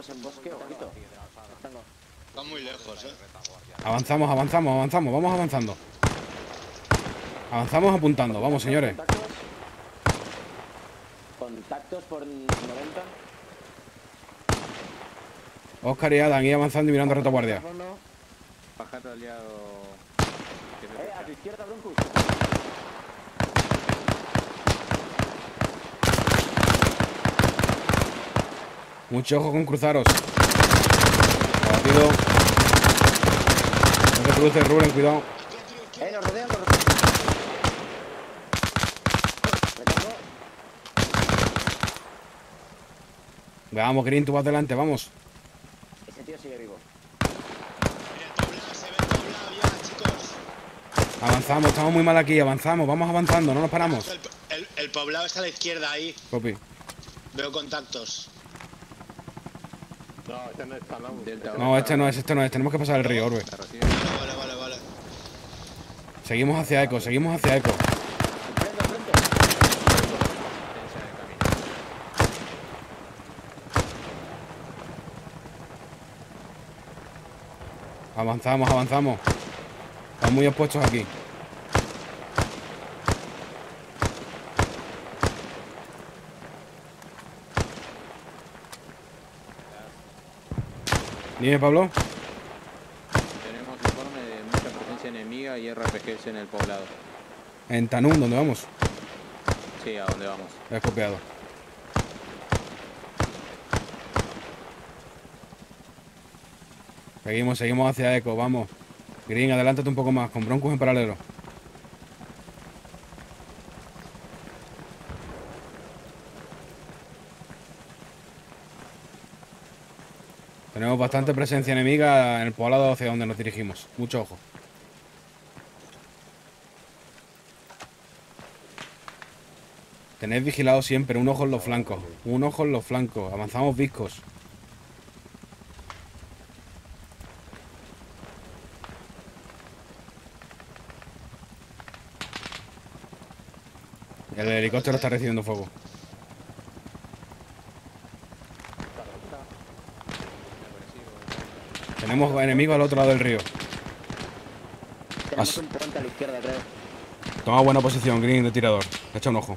en bosque, ojito. Van muy lejos, eh. Avanzamos, avanzamos, avanzamos, vamos avanzando. Avanzamos apuntando, vamos señores. Contactos. Contactos por 90. Oscar y Adam, ir avanzando y mirando retaguardia. Pájaro aliado. Eh, a tu izquierda, Broncos. Mucho ojo con cruzaros. Abatido. Cruces, Ruben, cuidado. Eh, nos rodean, nos rodean. Vamos, Green, tú vas delante, vamos. Ese tío sigue vivo. Avanzamos, estamos muy mal aquí, avanzamos, vamos avanzando, no nos paramos. El, el- el poblado está a la izquierda ahí. Copy. Veo contactos. No, este no está, no. No, este no es, este no es, tenemos que pasar el río, Orbe. Seguimos hacia Eco, seguimos hacia Eco. Avanzamos, avanzamos. Estamos muy expuestos aquí. Dime, Pablo. Tenemos informe de mucha presencia enemiga y RPGs en el poblado. En Tanún, ¿dónde vamos? Sí, a dónde vamos. He copiado. Seguimos, seguimos hacia Eco, vamos. Green, adelántate un poco más, con Broncos en paralelo. Tenemos bastante presencia enemiga en el poblado hacia donde nos dirigimos. Mucho ojo. Tened vigilado siempre, un ojo en los flancos. Un ojo en los flancos. Avanzamos viscos. El helicóptero está recibiendo fuego. Tenemos enemigos al otro lado del río. Tenemos un a la izquierda, creo. Toma buena posición, Green de tirador. Echa un ojo.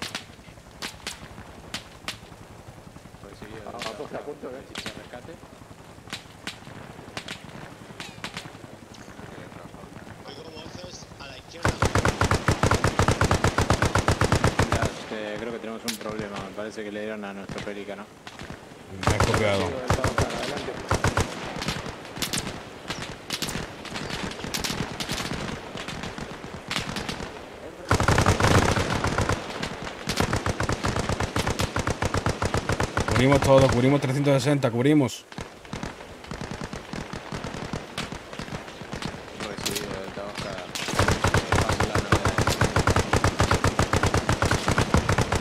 Este, creo que tenemos un problema. Me parece que le dieron a nuestro pelícano. He copiado. Cubrimos todo, cubrimos 360, cubrimos.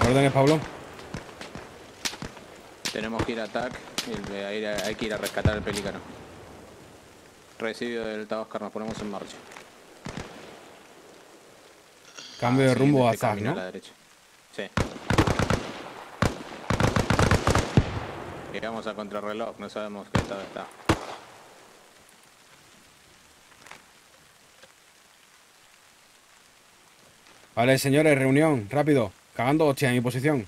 Órdenes, Pablo. Tenemos que ir a atac y a ir a- hay que ir a rescatar al pelícano. Recibido del Tabascar, nos ponemos en marcha. Cambio de rumbo a camino ¿no? a la derecha. Sí. Llegamos a contrarreloj, no sabemos qué estado está. Vale, señores, reunión, rápido. Cagando hostia en mi posición.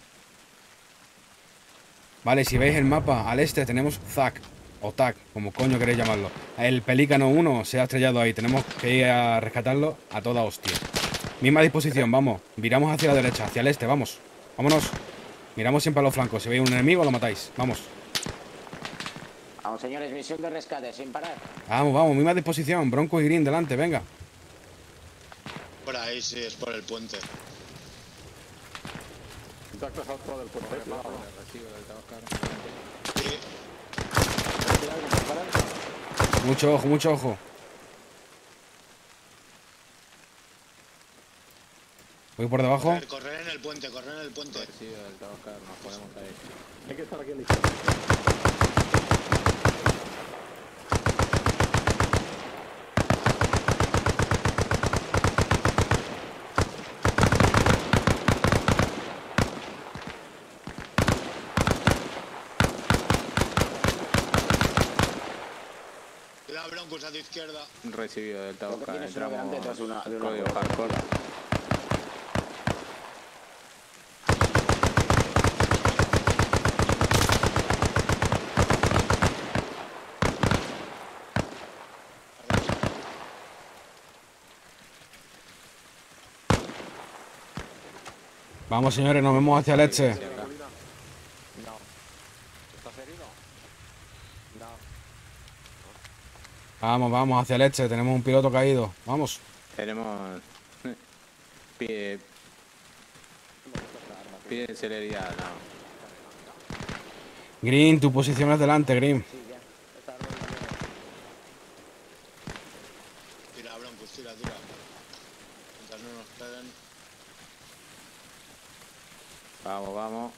Vale, si veis el mapa, al este tenemos Zack, o Tac, como coño queréis llamarlo. El Pelícano 1 se ha estrellado ahí, tenemos que ir a rescatarlo a toda hostia. Misma disposición, vamos. Viramos hacia la derecha, hacia el este, vamos. Vámonos. Miramos siempre a los flancos, si veis un enemigo lo matáis. Vamos. Vamos, señores, misión de rescate, sin parar. Vamos, vamos, misma disposición. Bronco y Green delante, venga. Por ahí sí, es por el puente. Contactos otro del puente. Mucho ojo, mucho ojo. Voy por debajo. Correr, correr en el puente, correr en el puente. Del Tabascar, nos ponemos ahí. Hay que estar aquí a la izquierda. La broncos a tu izquierda. Recibido del Tabasco. Tienes una delante detrás de una, de una código Vamos, señores, nos vemos hacia el este. ¿Estás herido? No. Vamos, vamos, hacia el este. Tenemos un piloto caído. Vamos. Tenemos. (laughs) Pide. Pide celeridad, no. Green, tu posición es delante, Green. Tira, Broncos, tira, tira. Mientras no nos peguen. Vamos, vamos.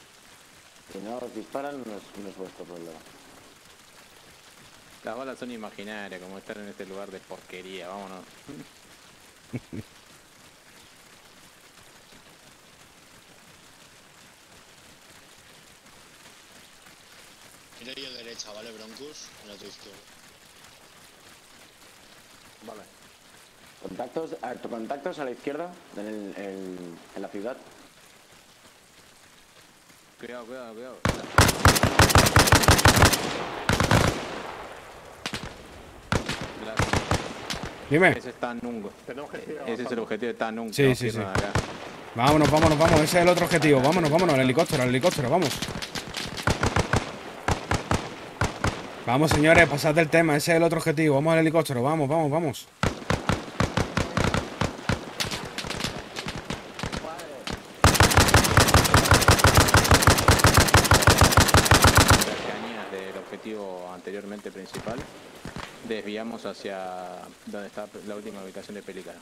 Si no os disparan, no es, no es vuestro problema. Son imaginarias, como estar en este lugar de porquería. Vámonos. (laughs) Mira yo derecha, ¿vale, Broncos? Mira tu izquierda. Vale. Contactos, a, tu contactos a la izquierda, en, el, en la ciudad. Cuidado, cuidado, cuidado. Gracias. Dime. Ese es Tanungo. Tenemos que tirar Ese es el objetivo de Tanungo. Sí, sí, sí. acá. Vámonos, vámonos, vamos. Ese es el otro objetivo. Vámonos, vámonos. El helicóptero, el helicóptero, vamos. Vamos, señores, pasad del tema. Ese es el otro objetivo. Vamos al helicóptero. Vamos, vamos, vamos. cercanías del objetivo anteriormente principal, desviamos hacia donde está la última ubicación de Pelícano.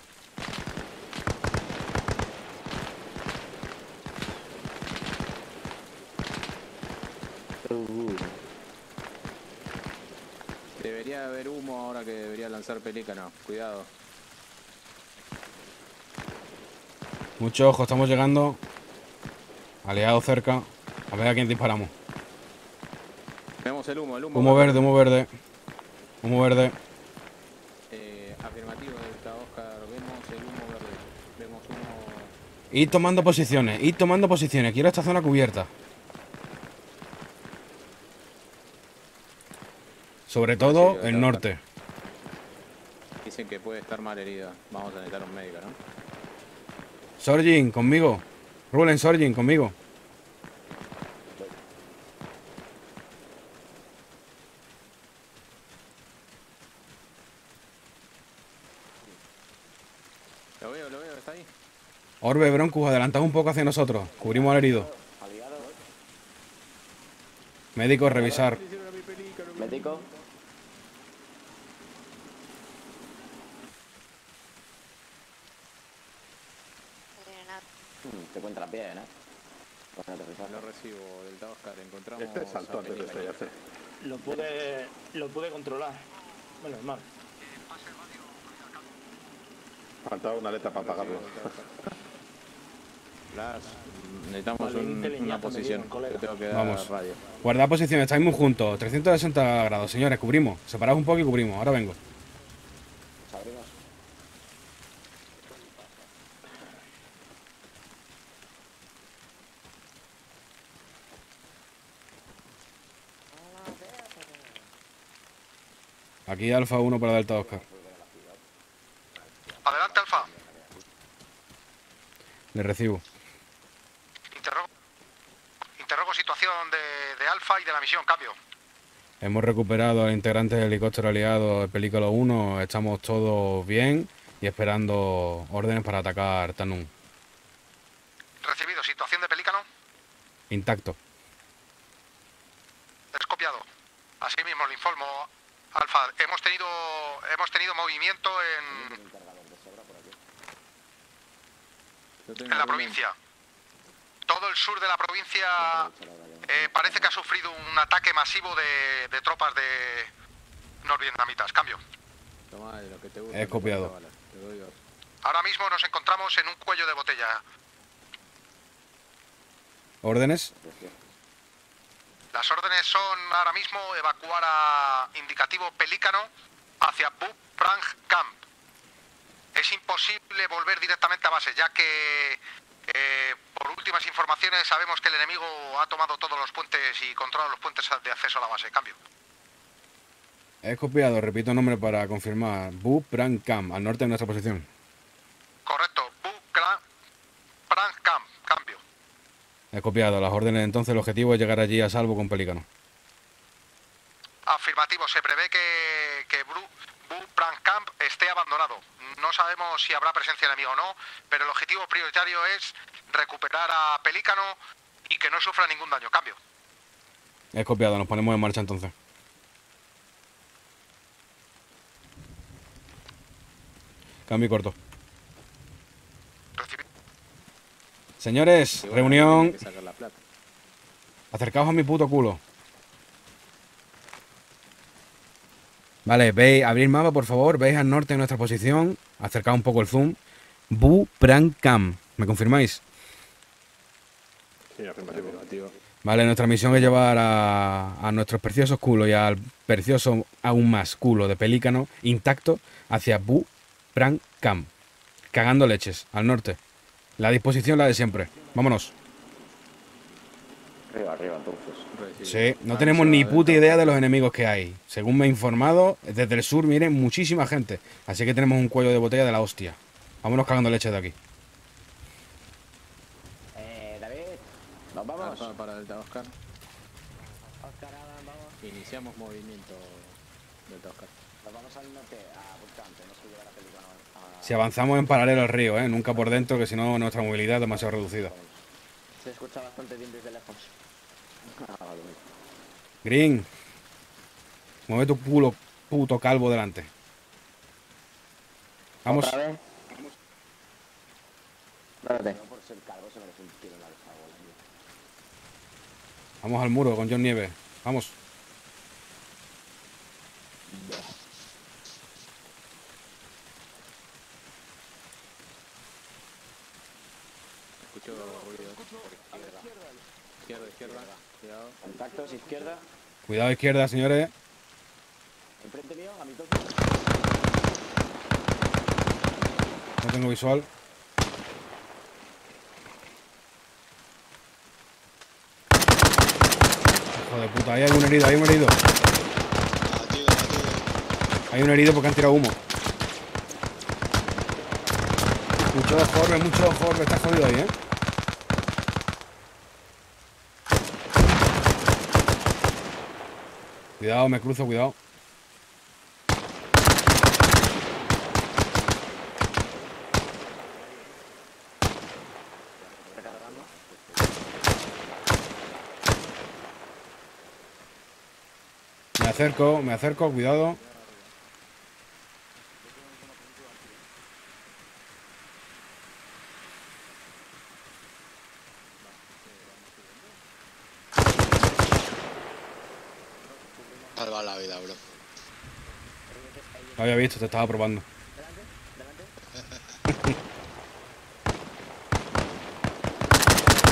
Debería haber humo ahora que debería lanzar Pelícano. Cuidado. Mucho ojo, estamos llegando. Aliado cerca. A ver a quién disparamos. Vemos el humo, el humo. Humo verde, humo verde. Humo verde. Eh, afirmativo, Delta Oscar. Vemos el humo verde. Vemos humo. Ir tomando posiciones, ir tomando posiciones. Quiero esta zona cubierta. Sobre todo Sí, sí, el está- norte. Dicen que puede estar mal herida. Vamos a necesitar un médico, ¿no? Sorgin, conmigo. Rulen, Sorgin, conmigo. Lo veo, lo veo, está ahí. Orbe, Broncus, adelantad un poco hacia nosotros. Cubrimos al herido. Médico, revisar. Médico. Mm, Te cuenta bien, ¿eh? Bueno. Lo recibo, Delta Oscar. Encontramos. Este saltó a antes de estrellarse. Lo pude, lo pude controlar. Menos mal. Faltaba una aleta para apagarlo. Blas, necesitamos un- una posición. Yo tengo que Vamos. radio. Guardad posición, estáis muy juntos. 360 grados, señores, cubrimos. Separaos un poco y cubrimos. Ahora vengo. Aquí Alfa 1 para Delta Oscar. Adelante, Alfa. Le recibo. Interrogo, interrogo situación de, de Alfa y de la misión. Cambio. Hemos recuperado al integrante del helicóptero aliado, el Pelícano 1. Estamos todos bien y esperando órdenes para atacar Tanun. Recibido. Situación de Pelícano. Intacto. Es copiado. Así mismo le informo. Alfa, hemos tenido hemos tenido movimiento en, en la provincia. Todo el sur de la provincia eh, parece que ha sufrido un ataque masivo de, de tropas de norvietnamitas. Cambio. Tomá de lo que te gusta. He copiado. Te doy. Ahora mismo nos encontramos en un cuello de botella. ¿Órdenes? Las órdenes son ahora mismo evacuar a indicativo Pelícano hacia Buprang Camp. Es imposible volver directamente a base, ya que eh, por últimas informaciones sabemos que el enemigo ha tomado todos los puentes y controla los puentes de acceso a la base. Cambio. He copiado, repito el nombre para confirmar. Bu Pran Cam, al norte de nuestra posición. Correcto, Buprang Camp. Cambio. He copiado las órdenes, entonces el objetivo es llegar allí a salvo con Pelícano. Afirmativo, se prevé que, que Bru- Camp esté abandonado. No sabemos si habrá presencia enemiga o no, pero el objetivo prioritario es recuperar a Pelícano y que no sufra ningún daño. Cambio. He copiado, nos ponemos en marcha entonces. Cambio y corto. Señores, reunión. Acercaos a mi puto culo. Vale, veis, abrir mapa, por favor. Veis al norte de nuestra posición. Acercaos un poco el zoom. Bu Pran Cam. ¿Me confirmáis? Sí, afirmativo. Vale, nuestra misión es llevar a, a nuestros preciosos culos y al precioso aún más culo de pelícano intacto hacia Bu Pran Cam. Cagando leches, al norte. La disposición la de siempre. Vámonos. Arriba, arriba, entonces. Sí, no tenemos ni puta idea de los enemigos que hay. Según me he informado, desde el sur viene muchísima gente. Así que tenemos un cuello de botella de la hostia. Vámonos cagando leche de aquí. Eh, David, nos vamos. Para, para Delta Oscar. Oscar, Adam, vamos. Iniciamos movimiento Delta Oscar. Nos vamos al norte, a Buscante, no sé llevar a Pelícano. A... Si avanzamos en paralelo al río, ¿eh? nunca por dentro, que si no nuestra movilidad es demasiado reducida. Se escucha bastante bien desde lejos. Ah. Green, mueve tu culo puto calvo delante. Vamos. Vamos al muro con John Nieve. Vamos. Escucho ruido. Por izquierda. Izquierda, izquierda. Cuidado. Contactos, izquierda. Cuidado izquierda, señores. Enfrente mío, a mi toque. No tengo visual. Hijo de puta, ahí hay un herido, hay un herido. Hay un herido porque han tirado humo. Mucho Jorge, mucho Jorge, está jodido ahí, ¿eh? Cuidado, me cruzo, cuidado. Me acerco, me acerco, cuidado. Salva la vida, bro. Lo había visto, te estaba probando.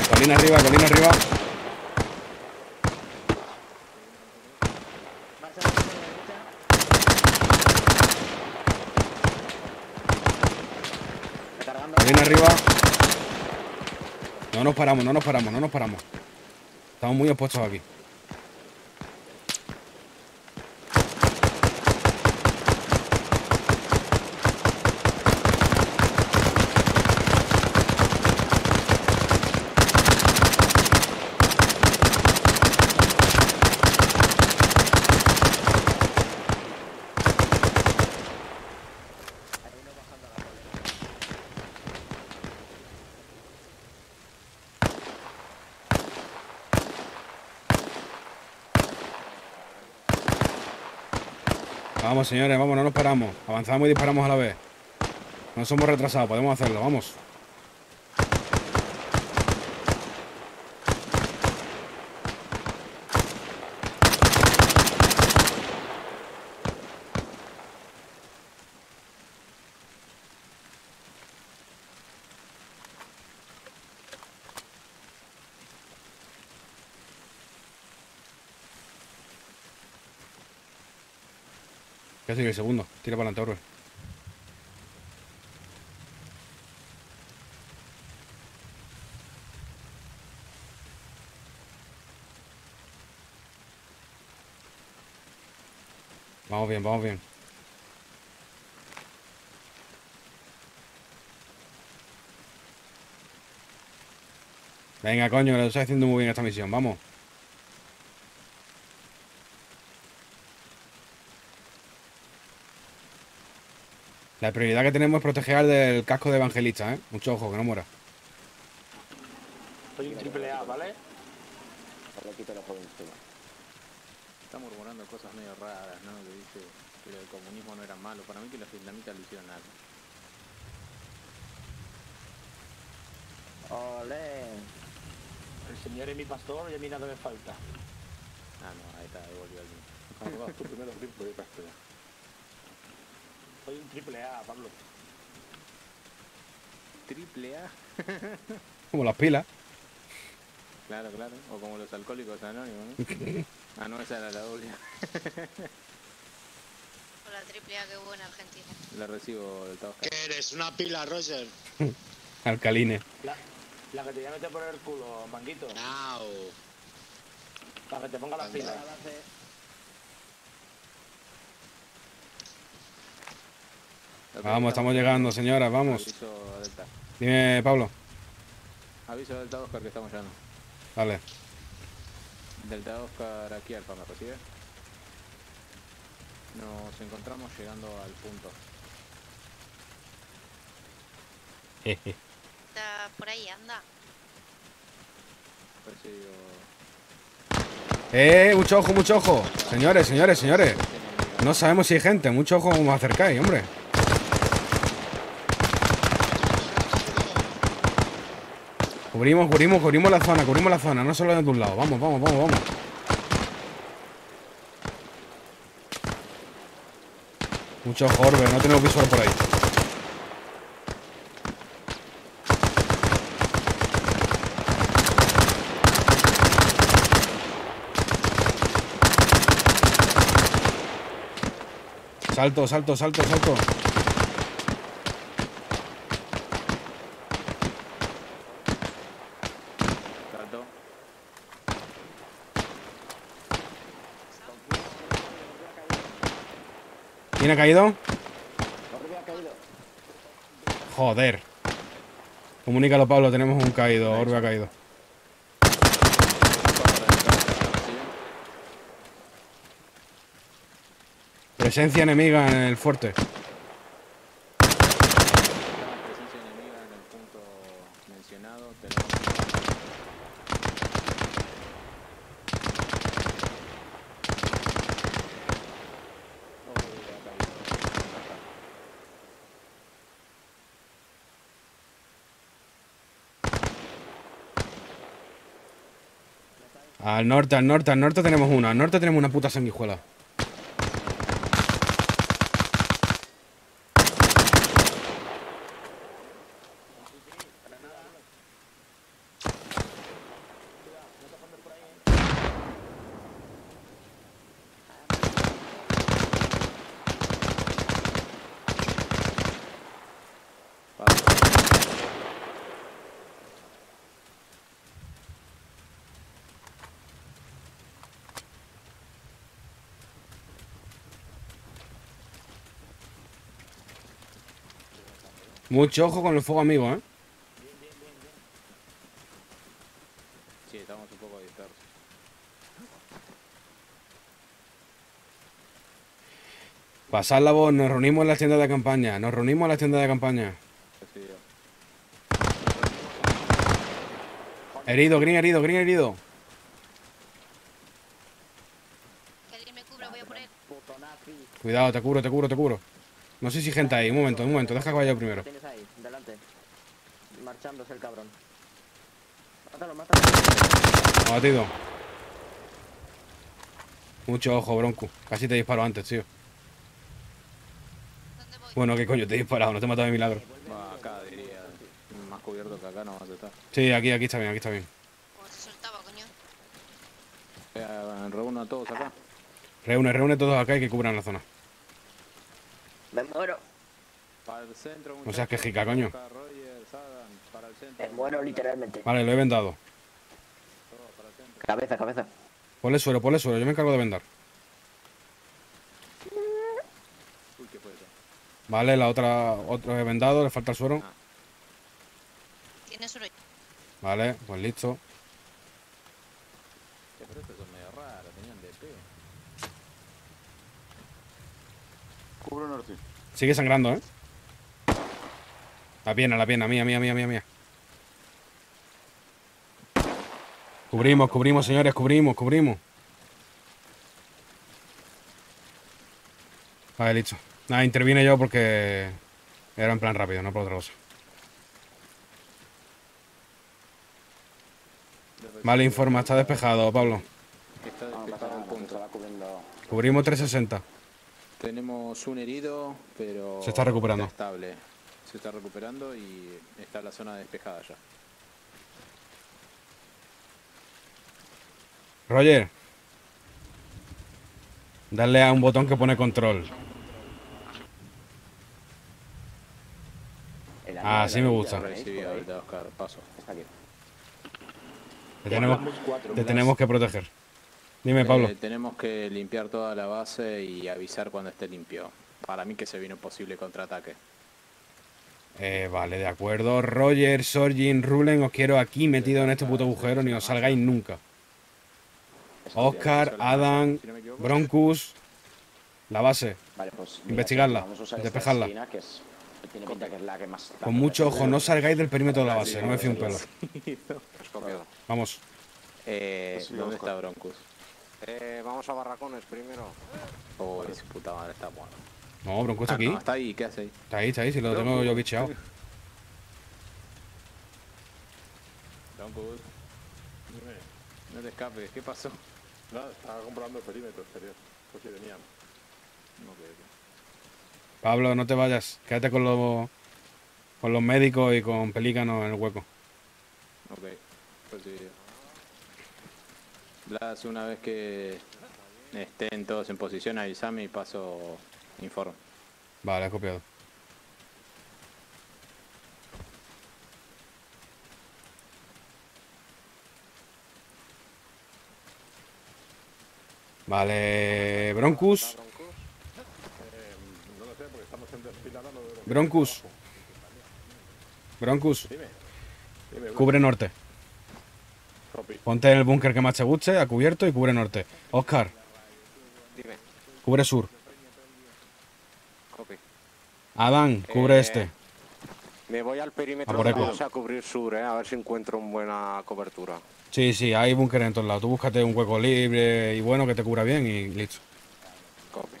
colina arriba, colina arriba. Colina arriba. No nos paramos, no nos paramos, no nos paramos. Estamos muy expuestos aquí. Vamos, señores, vamos, no nos paramos. Avanzamos y disparamos a la vez. No somos retrasados, podemos hacerlo, vamos. Sigue el segundo. Tira para adelante, Orbe. Vamos bien, vamos bien. Venga, coño, lo estoy haciendo muy bien esta misión, vamos. La prioridad que tenemos es proteger al del casco de evangelista, ¿eh? Mucho ojo, que no muera. Soy un triple A, ¿vale? Quito los juegos encima. Está murmurando cosas medio raras, ¿no? Que dice que el comunismo no era malo. Para mí que los vietnamitas lo hicieron algo. ¡Olé! El señor es mi pastor y a mí nada me falta. Ah, no, ahí está, ahí volvió el mismo. Ah, vas tú primero, a castellar. Soy un triple A, Pablo. Triple A. (laughs) Como las pilas. Claro, claro. O como los alcohólicos anónimos, ¿no? (laughs) ah, no, esa era la doble. Con la triple A que hubo en Argentina. la recibo del Tabasco. ¿Qué eres? ¿Una pila, Roger? (laughs) Alcaline. La, la que te voy a meter por el culo, manguito. No. Para que te ponga las pilas. Vamos, estamos llegando, señora, vamos. Aviso Delta. Dime, Pablo. Aviso Delta Oscar que estamos llegando. Dale. Delta Oscar aquí Alfa, ¿me recibe? Nos encontramos llegando al punto. Está por ahí, anda. Recibo. Eh, mucho ojo, mucho ojo. Señores, señores, señores. No sabemos si hay gente. Mucho ojo como os acercáis, hombre. Cubrimos, cubrimos, cubrimos la zona, cubrimos la zona. No solo de un lado. Vamos, vamos, vamos, vamos. Mucho Orbe. No tenemos visual por ahí. Salto, salto, salto. Salto. ¿Quién ha caído? Joder. Comunícalo, Pablo. Tenemos un caído. Orbe ha caído. Presencia enemiga en el fuerte. Al norte, al norte, al norte tenemos una. Al norte tenemos una puta sanguijuela. Mucho ojo con el fuego amigo, ¿eh? Sí, estamos un poco dispersos. Pasad la voz, nos reunimos en la tienda de campaña. Nos reunimos en la tienda de campaña. Herido, green herido, green herido. Que alguien me cubra, voy a poner. Puto nazi. Cuidado, te cubro, te cubro, te cubro. No sé si hay gente ahí. Un momento, un momento. Deja que vaya yo primero. Tienes ahí, delante. Marchándose el cabrón. Mátalo, mátalo. Abatido. Mucho ojo, Bronco. Casi te disparo antes, tío. ¿Dónde voy? Bueno, ¿qué coño te he disparado? No te he matado de milagro. Acá diría. Más cubierto que acá no vas a estar. Sí, aquí, aquí está bien, aquí está bien. Como se soltaba, coño. Eh, reúno a todos acá. Reúne, reúne todos acá y que cubran la zona. Me muero. Para el centro, No seas quejica, coño. Me muero literalmente. Vale, lo he vendado. Cabeza, cabeza. Ponle suero, ponle suero. Yo me encargo de vendar. Vale, la otra, otro he vendado, le falta el suero. Tienes uno. Vale, pues listo. Eh, Pero estos son medio raros, tenían DP. Cubre norte. Sigue sangrando, ¿eh? La pierna, la pierna, mía, mía, mía, mía, mía. Cubrimos, cubrimos, señores, cubrimos, cubrimos. Vale, listo. Nada, intervine yo porque era en plan rápido, no por otra cosa. Vale, informa, está despejado, Pablo. Está despejado se punto. va cubriendo. Cubrimos 360. Tenemos un herido, pero... Se está recuperando. Estable. Se está recuperando y está la zona despejada ya. Roger. Dale a un botón que pone control. Ah, sí me gusta. Te tenemos, te tenemos que proteger. Dime, Pablo. Eh, tenemos que limpiar toda la base y avisar cuando esté limpio. Para mí que se viene un posible contraataque. Eh, vale, de acuerdo. Roger, Sorgin, Rulen, os quiero aquí metido en este puto agujero, ni os salgáis nunca. Oscar, Adam, Broncus, la base. Vale, pues. mira, Investigarla, Vamos a usar despejarla. Esta esquina, que es, que tiene pinta que es la que más. Con mucho ojo, no salgáis del perímetro de la base, no me fío un pelo. (laughs) Escopiado. Vamos. Eh, Sí, ¿Dónde está Broncus? Eh, vamos a barracones primero. Oh, su puta madre está muerto. No, Broncus está Ah, aquí. no, está ahí, ¿qué hace ahí? Está ahí, está ahí, si lo tengo yo bicheado. Broncus. No te escapes, ¿qué pasó? Nada, estaba comprando el perímetro exterior. Pues sí venían. Pablo, no te vayas. Quédate con los, con los médicos y con Pelícano en el hueco. Ok, recibido. Blas, una vez que estén todos en posición, avísame y paso informe. Vale, he copiado. Vale, Broncus. Broncus. Dime. Dime, Cubre norte. Ponte en el búnker que más te guste, a cubierto y cubre norte. Oscar, Dime. cubre sur. Copy. Adán, cubre Eh, este. Me voy al perímetro A por eco. a cubrir sur, eh, a ver si encuentro una buena cobertura. Sí, sí, hay búnker en todos lados. Tú búscate un hueco libre y bueno que te cubra bien y listo. Copy.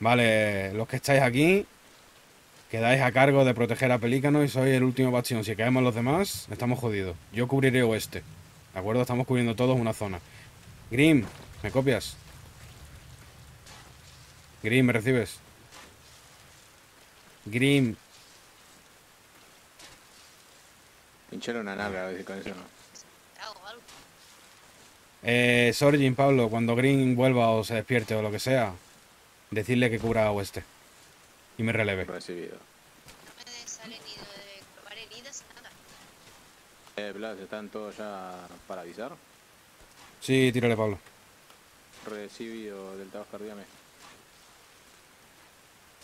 Vale, los que estáis aquí, quedáis a cargo de proteger a Pelícano y sois el último bastión. Si caemos los demás, estamos jodidos. Yo cubriré oeste. ¿De acuerdo? Estamos cubriendo todos una zona. Grim, ¿me copias? Grim, ¿me recibes? Grim, Pinchale una nalga a ver si con eso no. Eh, Sorgin, Pablo, cuando Green vuelva o se despierte o lo que sea, decirle que cubra oeste. Y me releve. Recibido. No me sale ni de probar heridas, nada. Eh, Blas, ¿están todos ya para avisar? Sí, tírale, Pablo. Recibido del Oscar, dígame.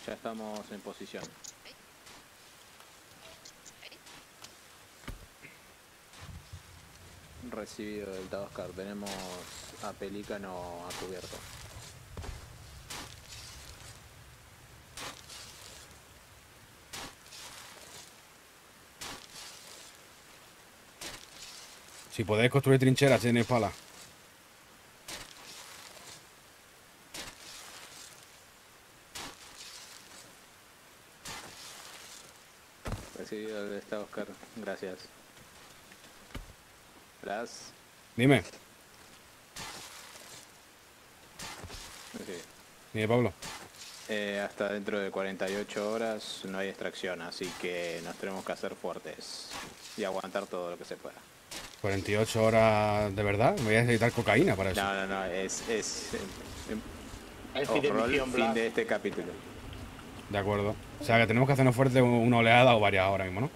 Ya estamos en posición. Recibido del Oscar. Tenemos a Pelícano a cubierto. Si podéis construir trincheras, tenéis pala. Recibido del Oscar. Gracias. Blas. Dime, Sí. dime, Pablo. Eh, hasta dentro de 48 horas no hay extracción, así que nos tenemos que hacer fuertes. y aguantar todo lo que se pueda. 48 horas de verdad. Voy a necesitar cocaína para eso. No, no, no, es, es, em, Es fin de roll, misión, fin de este capítulo. De acuerdo. O sea que tenemos que hacernos fuerte una oleada o varias ahora mismo, ¿no?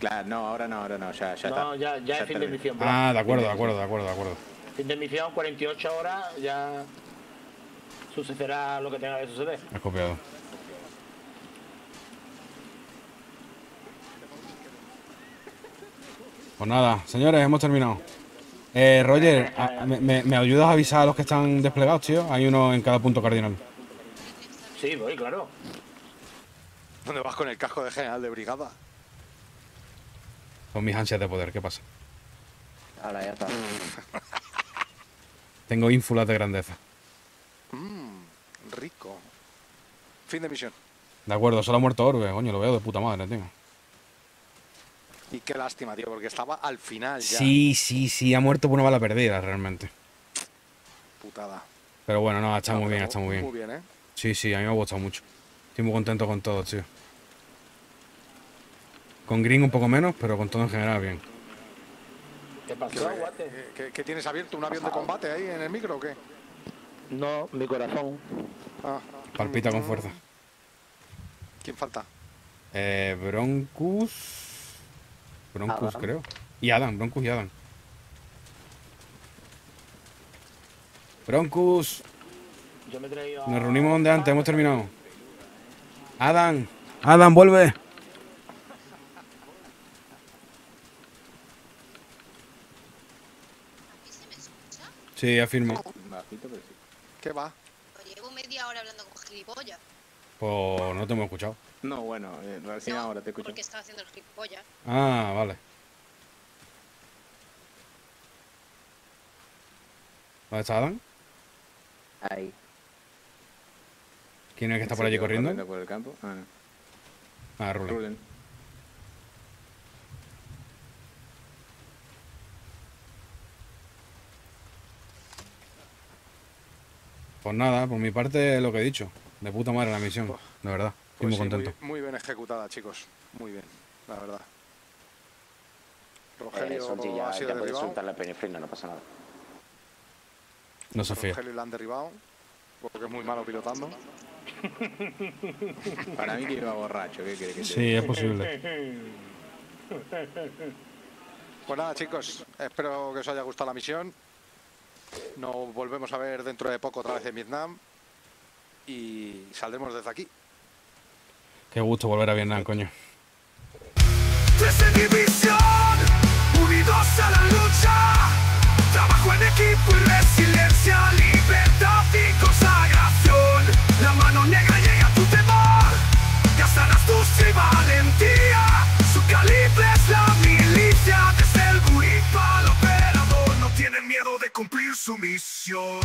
Claro, no, ahora no, ahora no, ya, ya No, está. ya, ya es fin de misión. Ah, de acuerdo, de acuerdo, de acuerdo, de acuerdo. Fin de misión, 48 horas, ya sucederá lo que tenga que suceder. Has copiado. Pues nada, señores, hemos terminado. Eh, Roger, a- me, me- me ayudas a avisar a los que están desplegados, tío? Hay uno en cada punto cardinal. Sí, voy, claro. ¿Dónde vas con el casco de general de brigada? Con mis ansias de poder, ¿qué pasa? Ahora ya está. (laughs) Tengo ínfulas de grandeza. Mmm, rico. Fin de misión. De acuerdo, solo ha muerto Orbe, coño, lo veo de puta madre, tío. Y qué lástima, tío, porque estaba al final ya. Sí, sí, sí, ha muerto por una bala perdida, realmente. Putada. Pero bueno, no, está No, muy bien, está muy bien. Muy bien, ¿eh? Sí, sí, a mí me ha gustado mucho. Estoy muy contento con todo, tío. Con Green un poco menos, pero con todo en general bien. ¿Qué ¿Qué, pasó, guate? qué- qué tienes abierto? ¿Un avión de combate ahí en el micro o qué? No, mi corazón. Ah, Palpita con fuerza. ¿Quién falta? Eh, Broncus. Broncus, Adam. creo. Y Adam, Broncus y Adam. Broncus. Yo me he traído a- Nos reunimos donde antes, hemos terminado. Adam. Adam, vuelve. ¿Aquí se me escucha? Sí, afirmo. ¿Qué va? Pues llevo media hora hablando con gilipollas. Pues no te hemos escuchado. No, bueno, eh, recién No, ahora te escucho. Porque estaba haciendo el gilipollas. Ah, vale. ¿Dónde está Adam? Ahí. ¿Quién es el que está por allí corriendo? por el campo. Ah, no. Ah, Rulen. Rulen. Pues nada, por mi parte lo que he dicho. De puta madre la misión, de verdad. Pues muy sí, contento. muy, muy bien ejecutada, chicos. Muy bien, la verdad. Eh, Rogelio ha ya, sido ya puedes derribado. soltar la penifrina, no pasa nada. No se fía. Rogelio le han derribado. Porque es muy malo pilotando. (laughs) Para mí que iba borracho, ¿qué quiere que te Sí, es posible. Pues nada, chicos, espero que os haya gustado la misión. Nos volvemos a ver dentro de poco otra vez en Vietnam. Y saldremos desde aquí. Qué gusto volver a Vietnam, coño. La mano negra llega tu temor, valentía. Su calibre es la milicia, operador. No tienen miedo de cumplir su misión.